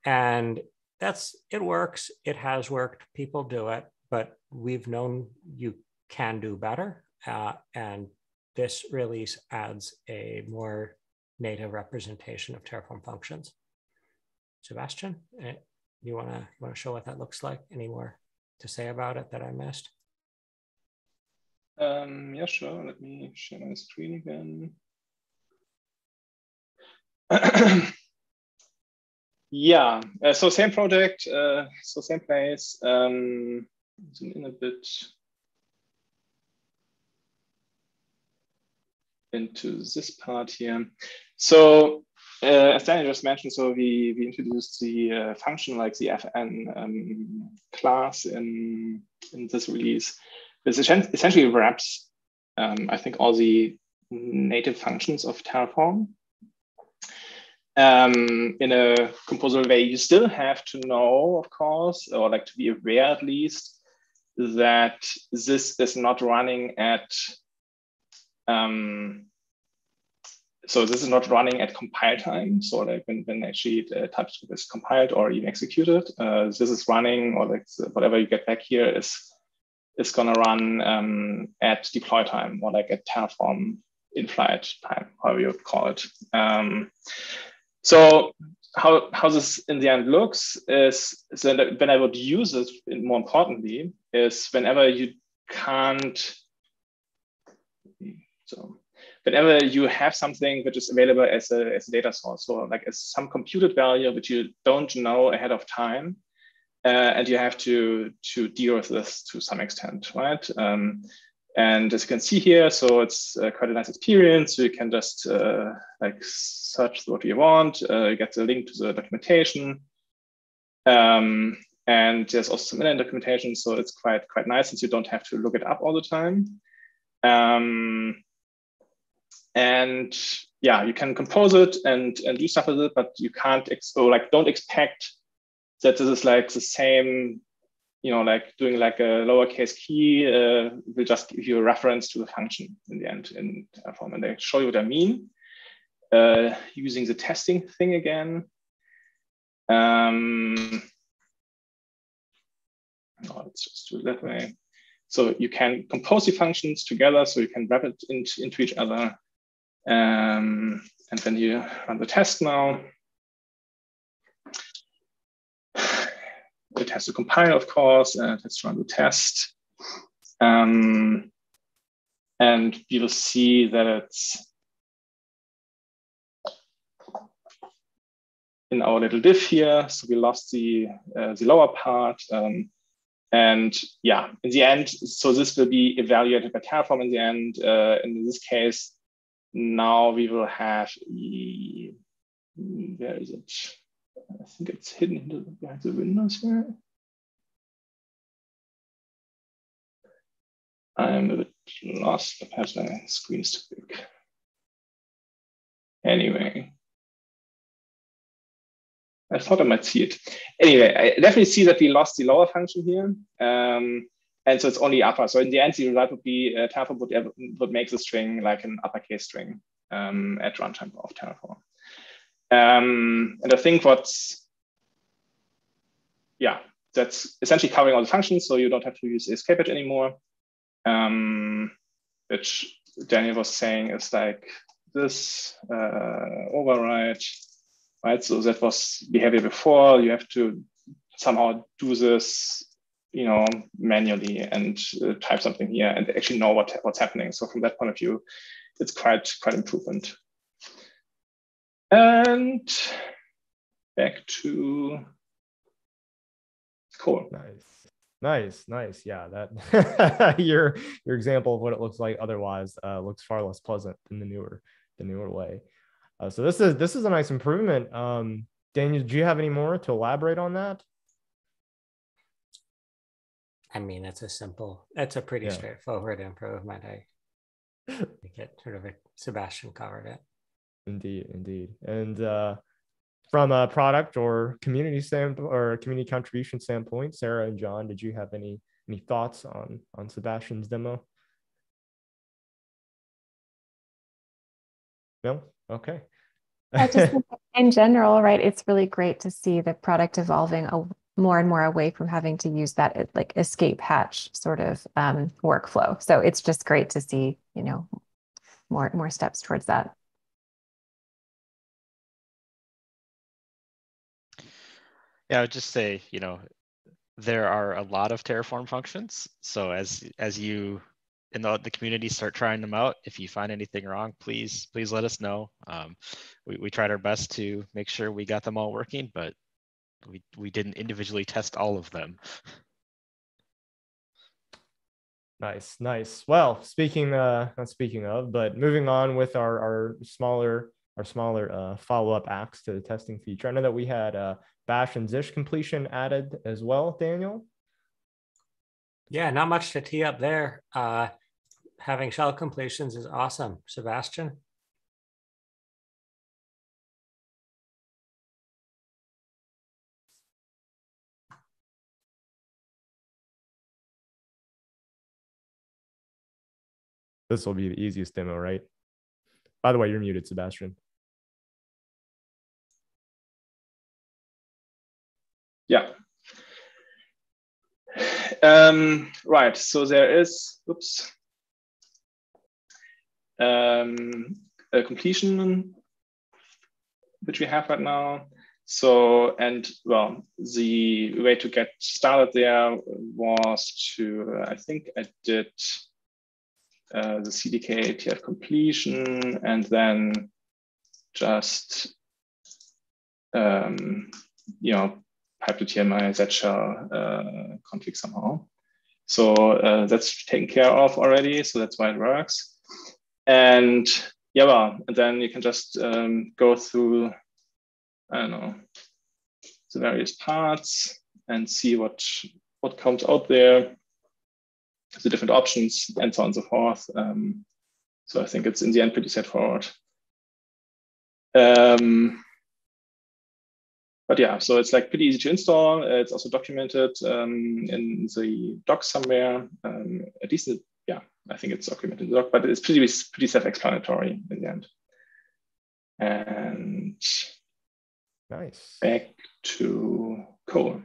And that's, it works, it has worked, people do it, but we've known you can do better. Uh, and this release adds a more native representation of Terraform functions. Sebastian, eh, you want to you want to show what that looks like? Any more to say about it that I missed? Um, yeah, sure. Let me share my screen again. [clears throat] yeah, uh, so same project, uh, so same place. Um, zoom in a bit. Into this part here. So uh, as Daniel just mentioned, so we, we introduced the uh, function like the FN um, class in, in this release. This essentially wraps, um, I think, all the native functions of Terraform um, in a composable way. You still have to know, of course, or like to be aware at least, that this is not running at um, so this is not running at compile time. So like when, when actually the TypeScript is compiled or even executed, uh, this is running or like whatever you get back here is is gonna run um, at deploy time or like at Terraform in-flight time, however you would call it. Um, so how, how this in the end looks is, so when I would use it, more importantly, is whenever you can't so whenever you have something which is available as a, as a data source, so like as some computed value which you don't know ahead of time, uh, and you have to to deal with this to some extent, right? Um, and as you can see here, so it's uh, quite a nice experience. You can just uh, like search what you want, uh, get the link to the documentation. Um, and there's also some inline documentation, so it's quite quite nice since you don't have to look it up all the time. Um, and yeah, you can compose it and, and do stuff with it, but you can't, ex- or like, don't expect that this is like the same, you know, like doing like a lowercase key uh, will just give you a reference to the function in the end in Terraform. And they show you what I mean uh, using the testing thing again. Um, no, let's just do it that way. So you can compose the functions together so you can wrap it into, into each other um, and then you run the test now. It has to compile, of course, and it has to run the test. Um, and you will see that it's in our little diff here. So we lost the, uh, the lower part. Um, and yeah, in the end, so this will be evaluated by Terraform in the end. Uh, in this case, now we will have, where is it? I think it's hidden behind the windows here. I'm a bit lost, perhaps my screen is too big. Anyway, I thought I might see it. Anyway, I definitely see that we lost the lower function here. Um, and so it's only upper. So in the end, the result would be uh, Terraform would, would make the string like an uppercase string um, at runtime of Terraform. Um, and I think what's, yeah, that's essentially covering all the functions. So you don't have to use escape hatch anymore, um, which Daniel was saying is like this uh, override, right? So that was behavior before. You have to somehow do this, you know, manually and uh, type something here and actually know what what's happening. So from that point of view, it's quite quite improvement. And back to cool. Nice. Nice, nice. Yeah, that [laughs] your your example of what it looks like otherwise uh, looks far less pleasant than the newer the newer way. Uh, so this is this is a nice improvement. Um, Daniel, do you have any more to elaborate on that? I mean, it's a simple, it's a pretty yeah. straightforward improvement. I think it sort of Sebastian covered it. Indeed, indeed, and uh, from a product or community standpoint or community contribution standpoint, Sarah and Jon, did you have any any thoughts on on Sebastian's demo? No? Okay. I just [laughs] in general, right? It's really great to see the product evolving a, more and more away from having to use that like escape hatch sort of um, workflow. So it's just great to see, you know, more more steps towards that. Yeah, I would just say, you know, there are a lot of Terraform functions. So as as you in the, the community start trying them out, if you find anything wrong, please please let us know. Um, we, we tried our best to make sure we got them all working, but we, we didn't individually test all of them. Nice, nice. Well, speaking uh not speaking of, but moving on with our our smaller our smaller uh, follow-up acts to the testing feature. I know that we had uh, bash and zsh completion added as well, Daniel. Yeah, not much to tee up there. Uh, having shell completions is awesome. Sebastian? This will be the easiest demo, right? By the way, you're muted, Sebastian. Yeah. Um, right. So there is, oops, um, a completion which we have right now. So, and well, the way to get started there was to, uh, I think I did uh, the CDKTF completion and then just, um, you know, pipe to TMI Z shell uh, config somehow. So uh, that's taken care of already. So that's why it works. And yeah, well, and then you can just um, go through, I don't know, the various parts and see what what comes out there, the different options, and so on and so forth. Um, so I think it's in the end pretty straightforward. Um, but yeah, so it's like pretty easy to install. It's also documented um, in the docs somewhere. Um, at least, yeah, I think it's documented in the doc, but it's pretty pretty self-explanatory in the end. And nice. Back to Cole.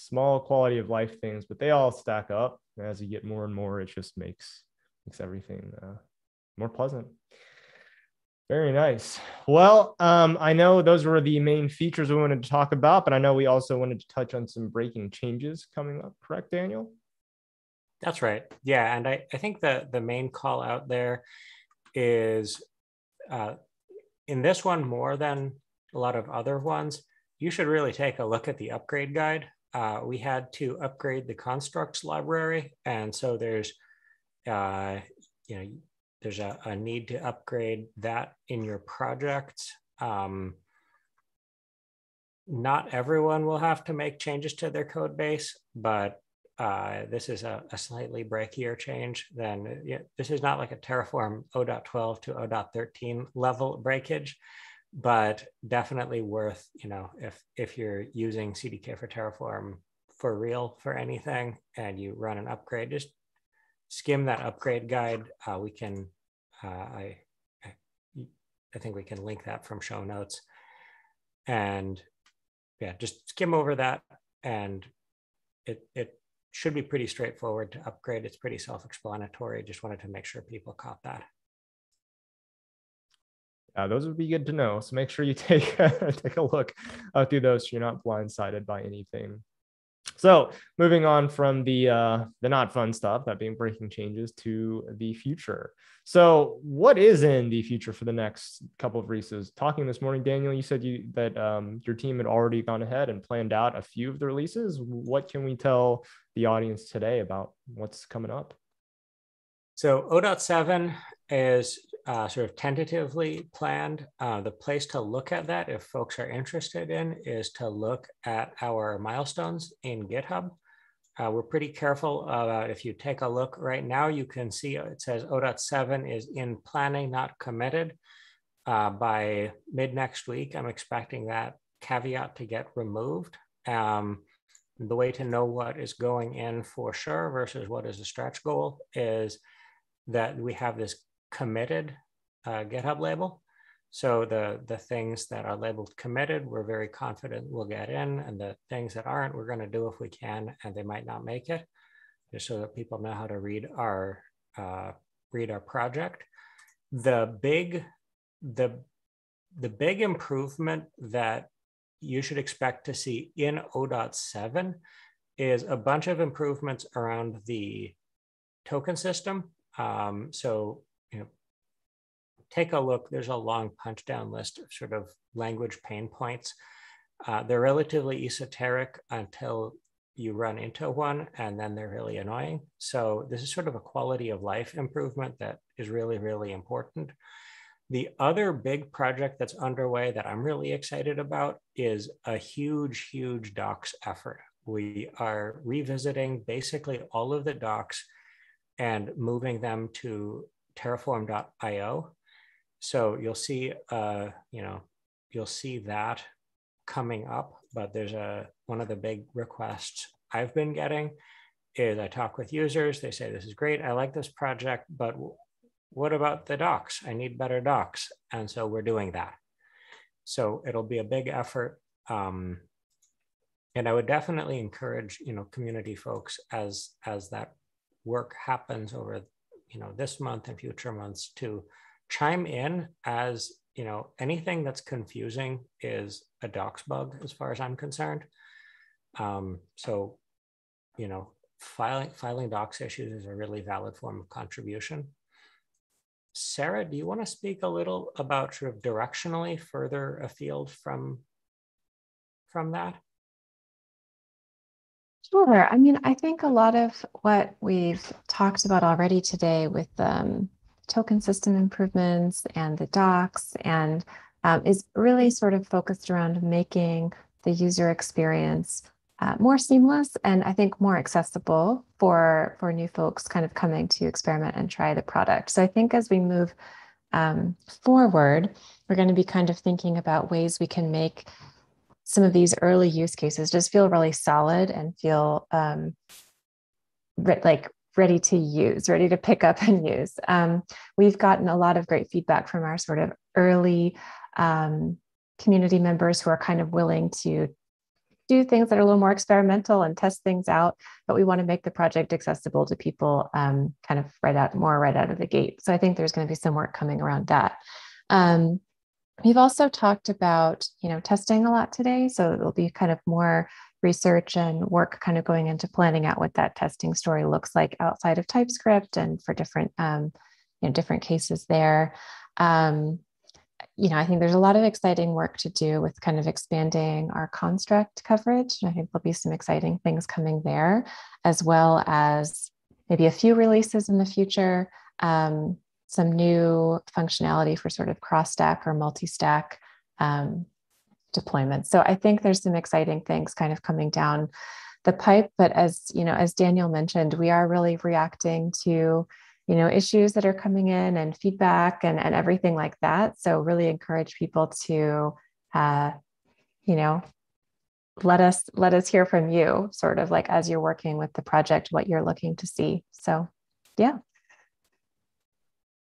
Small quality of life things, but they all stack up. And As you get more and more, it just makes makes everything uh, more pleasant. Very nice. Well, um, I know those were the main features we wanted to talk about, but I know we also wanted to touch on some breaking changes coming up, correct, Daniel? That's right. Yeah. And I, I think the, the main call out there is uh, in this one, more than a lot of other ones, you should really take a look at the upgrade guide. Uh, we had to upgrade the constructs library. And so there's, uh, you know, there's a, a need to upgrade that in your project. Um, not everyone will have to make changes to their code base, but uh, this is a, a, slightly breakier change then yeah, this is not like a Terraform 0.12 to 0.13 level breakage, but definitely worth, you know, if if you're using CDK for Terraform for real for anything and you run an upgrade, just skim that upgrade guide. Uh, we can, uh, I, I think we can link that from show notes. And yeah, just skim over that and it, it should be pretty straightforward to upgrade. It's pretty self-explanatory. Just wanted to make sure people caught that. Uh, those would be good to know. So make sure you [laughs] take take a look uh, through those so you're not blindsided by anything. So moving on from the uh, the not fun stuff, that being breaking changes, to the future. So what is in the future for the next couple of releases? Talking this morning, Daniel, you said you that um, your team had already gone ahead and planned out a few of the releases. What can we tell the audience today about what's coming up? So O.7 is uh, sort of tentatively planned. Uh, the place to look at that, if folks are interested in, is to look at our milestones in GitHub. Uh, we're pretty careful about if you take a look right now, you can see it says O.7 is in planning, not committed. Uh, by mid next week, I'm expecting that caveat to get removed. Um, the way to know what is going in for sure versus what is a stretch goal is that we have this committed uh, GitHub label. So the, the things that are labeled committed, we're very confident we'll get in, and the things that aren't, we're going to do if we can, and they might not make it, just so that people know how to read our uh, read our project. The big the the big improvement that you should expect to see in O.7 is a bunch of improvements around the token system. Um, so take a look. There's a long punch down list of sort of language pain points. Uh, they're relatively esoteric until you run into one, and then they're really annoying. So this is sort of a quality of life improvement that is really, really important. The other big project that's underway that I'm really excited about is a huge, huge docs effort. We are revisiting basically all of the docs and moving them to terraform.io. So you'll see, uh, you know, you'll see that coming up. But there's a one of the big requests I've been getting is I talk with users. They say this is great. I like this project, but what about the docs? I need better docs, and so we're doing that. So it'll be a big effort. Um, and I would definitely encourage, you know, community folks as as that work happens over, you know, this month and future months to chime in as you know anything that's confusing is a docs bug as far as i'm concerned. Um, so you know filing filing docs issues is a really valid form of contribution. Sarah do you want to speak a little about sort of directionally further afield from from that Sure. I mean, I think a lot of what we've talked about already today with um, token system improvements and the docs and um, is really sort of focused around making the user experience uh, more seamless and I think more accessible for for new folks kind of coming to experiment and try the product. So I think as we move um, forward, we're going to be kind of thinking about ways we can make some of these early use cases just feel really solid and feel um, like ready to use, ready to pick up and use. Um, we've gotten a lot of great feedback from our sort of early um, community members who are kind of willing to do things that are a little more experimental and test things out, but we want to make the project accessible to people um, kind of right out more right out of the gate. So I think there's going to be some work coming around that. Um, we've also talked about, you know, testing a lot today. So it'll be kind of more research and work kind of going into planning out what that testing story looks like outside of TypeScript and for different um, you know different cases there. Um, you know, I think there's a lot of exciting work to do with kind of expanding our construct coverage. I think there'll be some exciting things coming there, as well as maybe a few releases in the future, um, some new functionality for sort of cross stack or multi stack um, deployments. So I think there's some exciting things kind of coming down the pipe. But as you know, as Daniel mentioned, we are really reacting to you know, issues that are coming in and feedback and, and everything like that. So really encourage people to, uh, you know, let us let us hear from you sort of like as you're working with the project what you're looking to see so yeah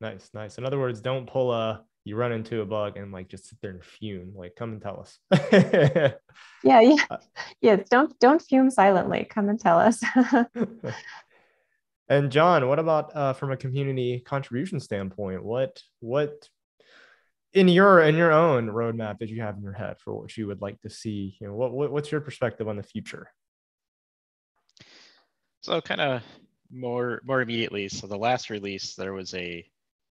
nice nice. In other words don't pull a you run into a bug and like just sit there and fume. Like come and tell us. [laughs] Yeah yeah. Uh, yes don't don't fume silently. Come and tell us. [laughs] And jon what about uh, from a community contribution standpoint what what in your in your own roadmap that you have in your head for what you would like to see you know what, what what's your perspective on the future? So kind of more more immediately. So the last release there was a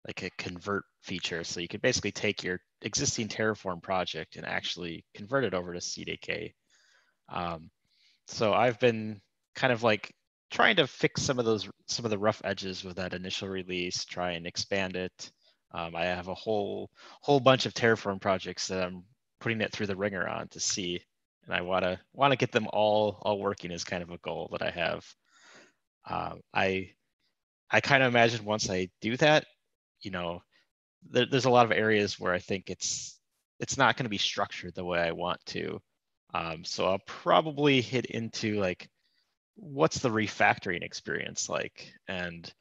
like a convert feature. So you could basically take your existing terraform project and actually convert it over to cdk um, so i've been kind of like trying to fix some of those some of the rough edges with that initial release try and expand it. Um, I have a whole whole bunch of Terraform projects that I'm putting it through the wringer on to see, and I want to want to get them all all working is kind of a goal that I have. Um, I I kind of imagine once I do that, you know, there, there's a lot of areas where I think it's it's not going to be structured the way I want to. Um, so I'll probably hit into like, what's the refactoring experience like, and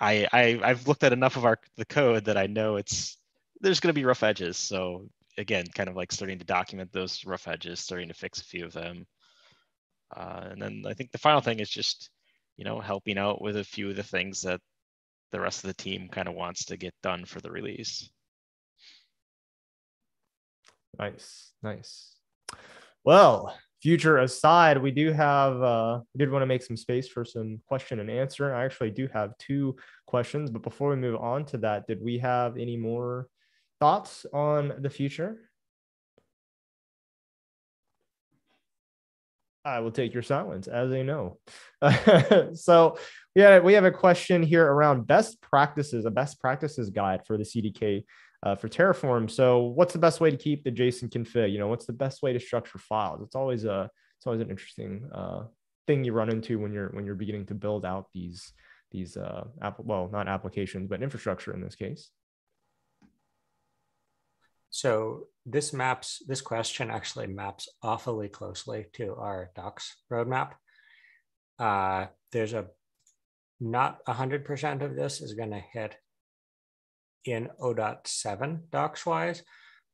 I, I I've looked at enough of our the code that I know it's there's going to be rough edges. So again, kind of like starting to document those rough edges, starting to fix a few of them. Uh, and then I think the final thing is just, you know, helping out with a few of the things that the rest of the team kind of wants to get done for the release. Nice, nice. Well, future aside, we do have uh, we did want to make some space for some question and answer. I actually do have two questions, but before we move on to that, did we have any more thoughts on the future? I will take your silence as a no. [laughs] so yeah, we have a question here around best practices, a best practices guide for the CDK uh, for Terraform. So what's the best way to keep the JSON config? You know, what's the best way to structure files? It's always a it's always an interesting uh, thing you run into when you're when you're beginning to build out these these uh, app well not applications but infrastructure in this case. So this maps this question actually maps awfully closely to our docs roadmap. Uh, there's a not 100% of this is going to hit in O.7 docs wise,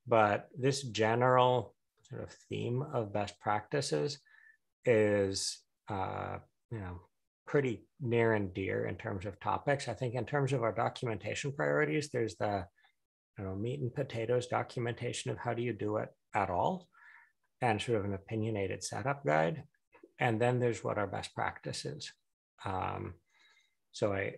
but this general sort of theme of best practices is, uh, you know, pretty near and dear in terms of topics. I think in terms of our documentation priorities, there's the you know, meat and potatoes documentation of how do you do it at all, and sort of an opinionated setup guide. And then there's what our best practices. Um, so I,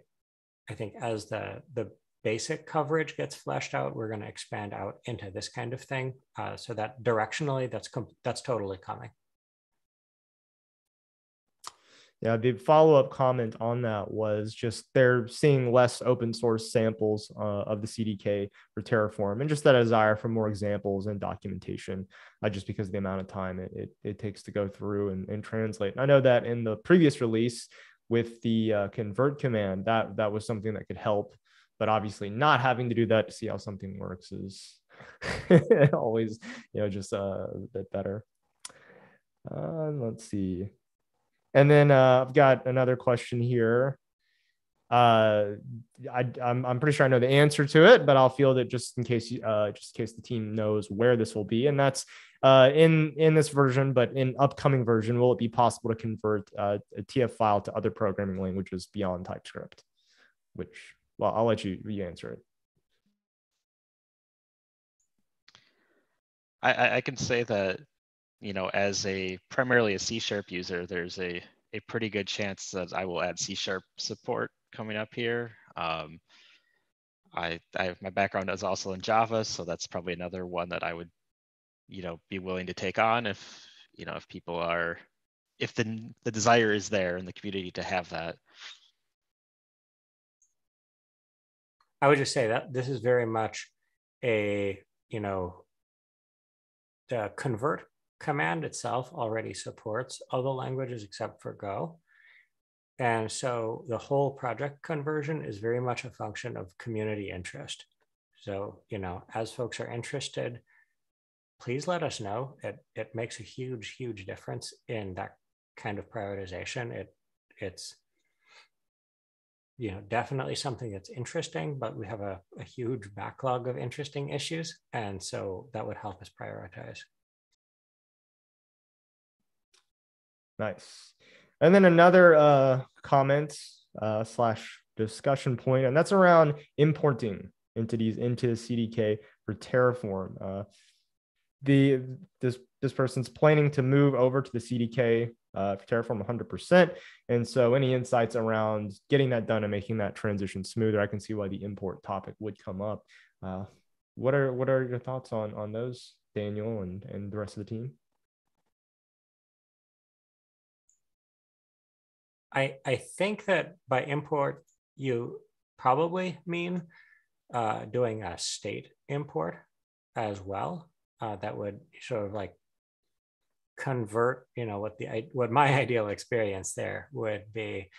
I think as the the basic coverage gets fleshed out, we're going to expand out into this kind of thing. Uh, so that directionally, that's com- that's totally coming. Yeah, the follow up comment on that was just they're seeing less open source samples uh, of the CDK for Terraform and just that desire for more examples and documentation, uh, just because of the amount of time it, it, it takes to go through and, and translate. And I know that in the previous release with the uh, convert command, that, that was something that could help but obviously not having to do that to see how something works is [laughs] always you know just uh, a bit better uh, let's see and then uh, i've got another question here uh, I, I'm, I'm pretty sure I know the answer to it, but I'll field it just in case, uh, just in case the team knows where this will be. And that's uh, in in this version, but in upcoming version, will it be possible to convert uh, a TF file to other programming languages beyond TypeScript? Which well, I'll let you you answer it. I, I can say that, you know, as a primarily a C sharp user, there's a, a pretty good chance that I will add C sharp support coming up here. Um, I, I my background is also in Java, so that's probably another one that I would, you know, be willing to take on if you know if people are, if the the desire is there in the community to have that. I would just say that this is very much a, you know, the convert command itself already supports other languages except for Go. and so the whole project conversion is very much a function of community interest. So, you know, as folks are interested, please let us know. It, it makes a huge, huge difference in that kind of prioritization. It, it's, you know, definitely something that's interesting, but we have a, a huge backlog of interesting issues. And so that would help us prioritize. Nice. And then another uh, comment uh, slash discussion point, and that's around importing entities into the CDK for Terraform. Uh, the this this person's planning to move over to the CDK uh, for Terraform 100%, and so any insights around getting that done and making that transition smoother, I can see why the import topic would come up. Uh, what are what are your thoughts on on those, Daniel, and and the rest of the team? I, I think that by import, you probably mean uh, doing a state import as well. Uh, that would sort of like convert, you know, what the what my [laughs] ideal experience there would be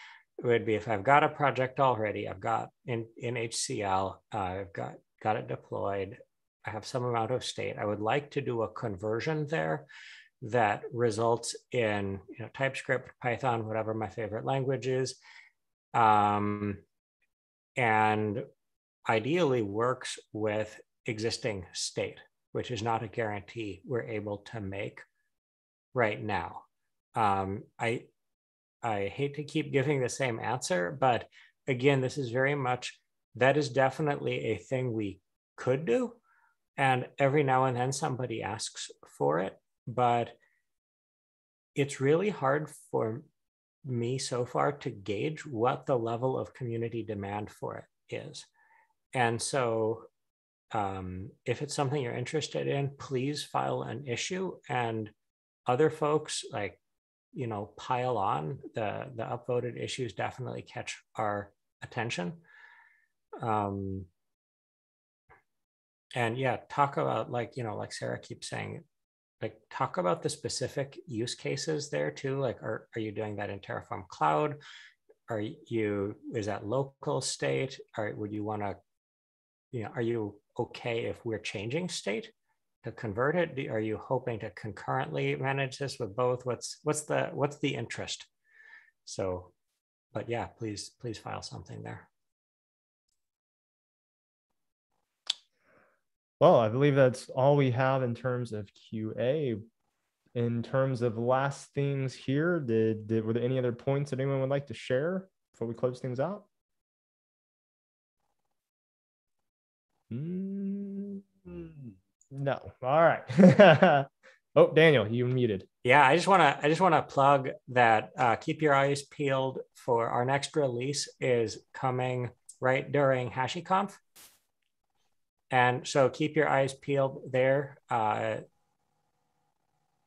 would be if I've got a project already, I've got in in HCL, uh, I've got got it deployed, I have some amount of state. I would like to do a conversion there that results in you know, TypeScript, Python, whatever my favorite language is, um, and ideally works with existing state, which is not a guarantee we're able to make right now. Um, I I hate to keep giving the same answer, but again, this is very much that is definitely a thing we could do. And every now and then somebody asks for it but it's really hard for me so far to gauge what the level of community demand for it is. And so, um, if it's something you're interested in, please file an issue, and other folks like you know pile on. the The upvoted issues definitely catch our attention. Um, and yeah, talk about like you know, like Sarah keeps saying, like talk about the specific use cases there too. Like are, are you doing that in terraform cloud? Are you is that local state? Or would you want to you know are you okay if we're changing state to convert it? Are you hoping to concurrently manage this with both? What's what's the what's the interest? So but yeah please please file something there Well, I believe that's all we have in terms of QA. In terms of last things here, did, did were there any other points that anyone would like to share before we close things out? Mm, no. All right. [laughs] oh, Daniel, you muted. Yeah, I just want to I just want to plug that uh, keep your eyes peeled for our next release is coming right during HashiConf. And so keep your eyes peeled there. Uh,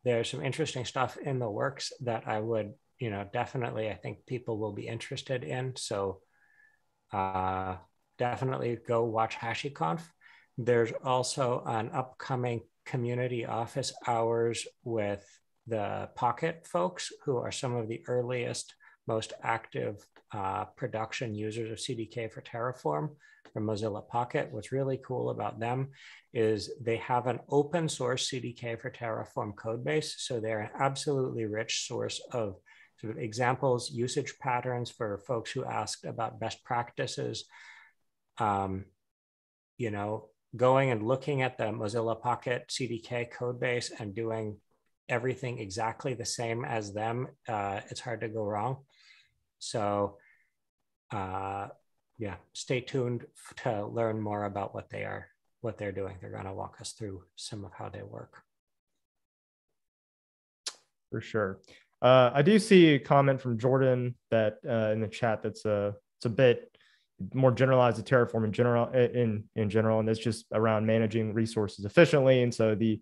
there's some interesting stuff in the works that I would, you know, definitely, I think people will be interested in. So uh, definitely go watch HashiConf. There's also an upcoming community office hours with the Pocket folks, who are some of the earliest, most active uh, production users of CDK for Terraform from Mozilla Pocket. What's really cool about them is they have an open source CDK for Terraform codebase. So they're an absolutely rich source of sort of examples, usage patterns for folks who asked about best practices. Um, you know, going and looking at the Mozilla Pocket CDK codebase and doing everything exactly the same as them, uh, it's hard to go wrong. So uh, yeah, stay tuned to learn more about what they are, what they're doing. They're going to walk us through some of how they work. For sure. Uh, I do see a comment from Jordan that uh, in the chat that's a it's a bit more generalized to Terraform in general in in general, and it's just around managing resources efficiently. And so the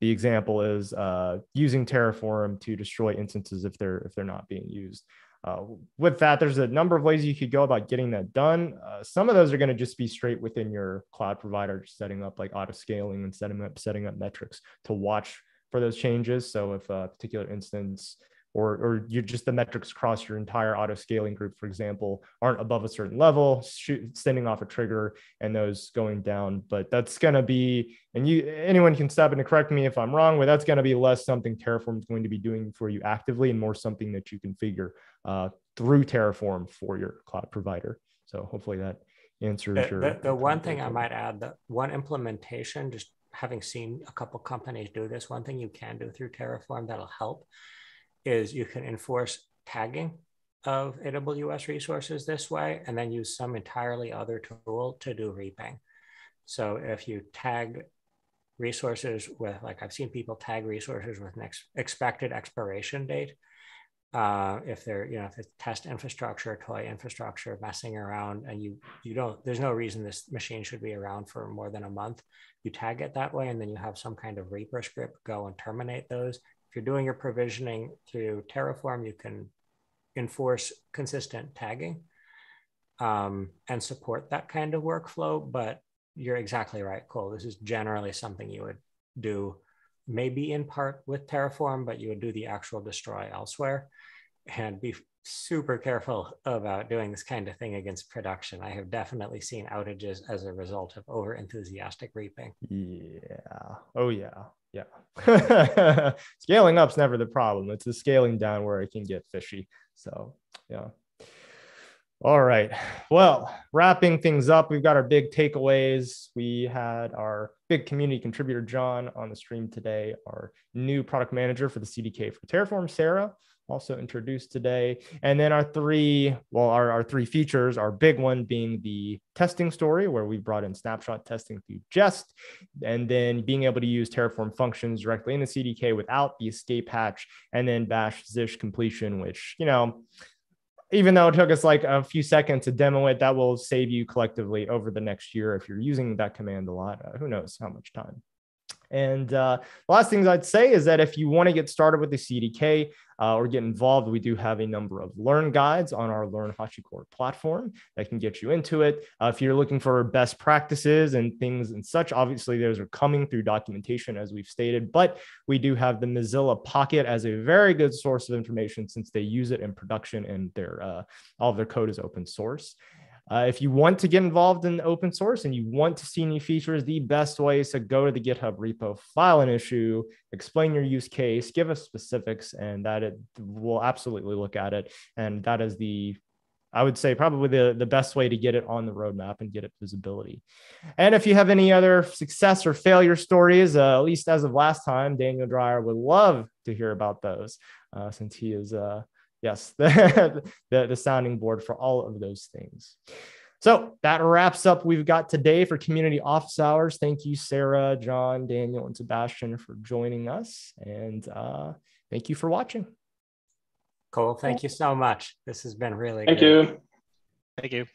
the example is uh, using Terraform to destroy instances if they're if they're not being used. Uh, with that, there's a number of ways you could go about getting that done. Uh, some of those are going to just be straight within your cloud provider, setting up like auto scaling and setting up setting up metrics to watch for those changes. So if a particular instance or or you just the metrics across your entire auto scaling group, for example, aren't above a certain level, shoot, sending off a trigger and those going down. But that's going to be, and you anyone can step in and correct me if I'm wrong, but that's going to be less something Terraform is going to be doing for you actively and more something that you configure uh, through Terraform for your cloud provider. So hopefully that answers the, your. The, the one thing I might add that one implementation, just having seen a couple companies do this, one thing you can do through Terraform that'll help is you can enforce tagging of AWS resources this way, and then use some entirely other tool to do reaping. So if you tag resources with, like I've seen people tag resources with next expected expiration date, uh, if they're you know if it's test infrastructure toy infrastructure messing around and you you don't there's no reason this machine should be around for more than a month you tag it that way and then you have some kind of reaper script go and terminate those if you're doing your provisioning through terraform you can enforce consistent tagging um, and support that kind of workflow but you're exactly right cole this is generally something you would do maybe in part with Terraform, but you would do the actual destroy elsewhere and be super careful about doing this kind of thing against production. I have definitely seen outages as a result of over enthusiastic reaping. Yeah. Oh, yeah. Yeah. [laughs] scaling up's never the problem. It's the scaling down where it can get fishy. So, yeah. All right. Well, wrapping things up, we've got our big takeaways. We had our big community contributor, Jon, on the stream today, our new product manager for the CDK for Terraform, Sarah, also introduced today. And then our three, well, our, our three features, our big one being the testing story, where we brought in snapshot testing through Jest, and then being able to use Terraform functions directly in the CDK without the escape hatch, and then bash zsh completion, which, you know, even though it took us like a few seconds to demo it, that will save you collectively over the next year if you're using that command a lot. Uh, who knows how much time. And uh, last things I'd say is that if you want to get started with the CDK uh, or get involved, we do have a number of learn guides on our Learn HashiCorp platform that can get you into it. Uh, if you're looking for best practices and things and such, obviously those are coming through documentation as we've stated, but we do have the Mozilla Pocket as a very good source of information since they use it in production and their uh, all of their code is open source. Uh, if you want to get involved in open source and you want to see new features, the best way is to go to the GitHub repo, file an issue, explain your use case, give us specifics, and that it will absolutely look at it. And that is the I would say probably the, the best way to get it on the roadmap and get it visibility. And if you have any other success or failure stories, uh, at least as of last time, Daniel Dreier would love to hear about those uh, since he is uh, yes, [laughs] the, the, the sounding board for all of those things. So that wraps up we've got today for community office hours. Thank you, Sarah, Jon, Daniel, and Sebastian for joining us. And uh, thank you for watching. Cool. Thank you so much. This has been really Thank good. you. Thank you.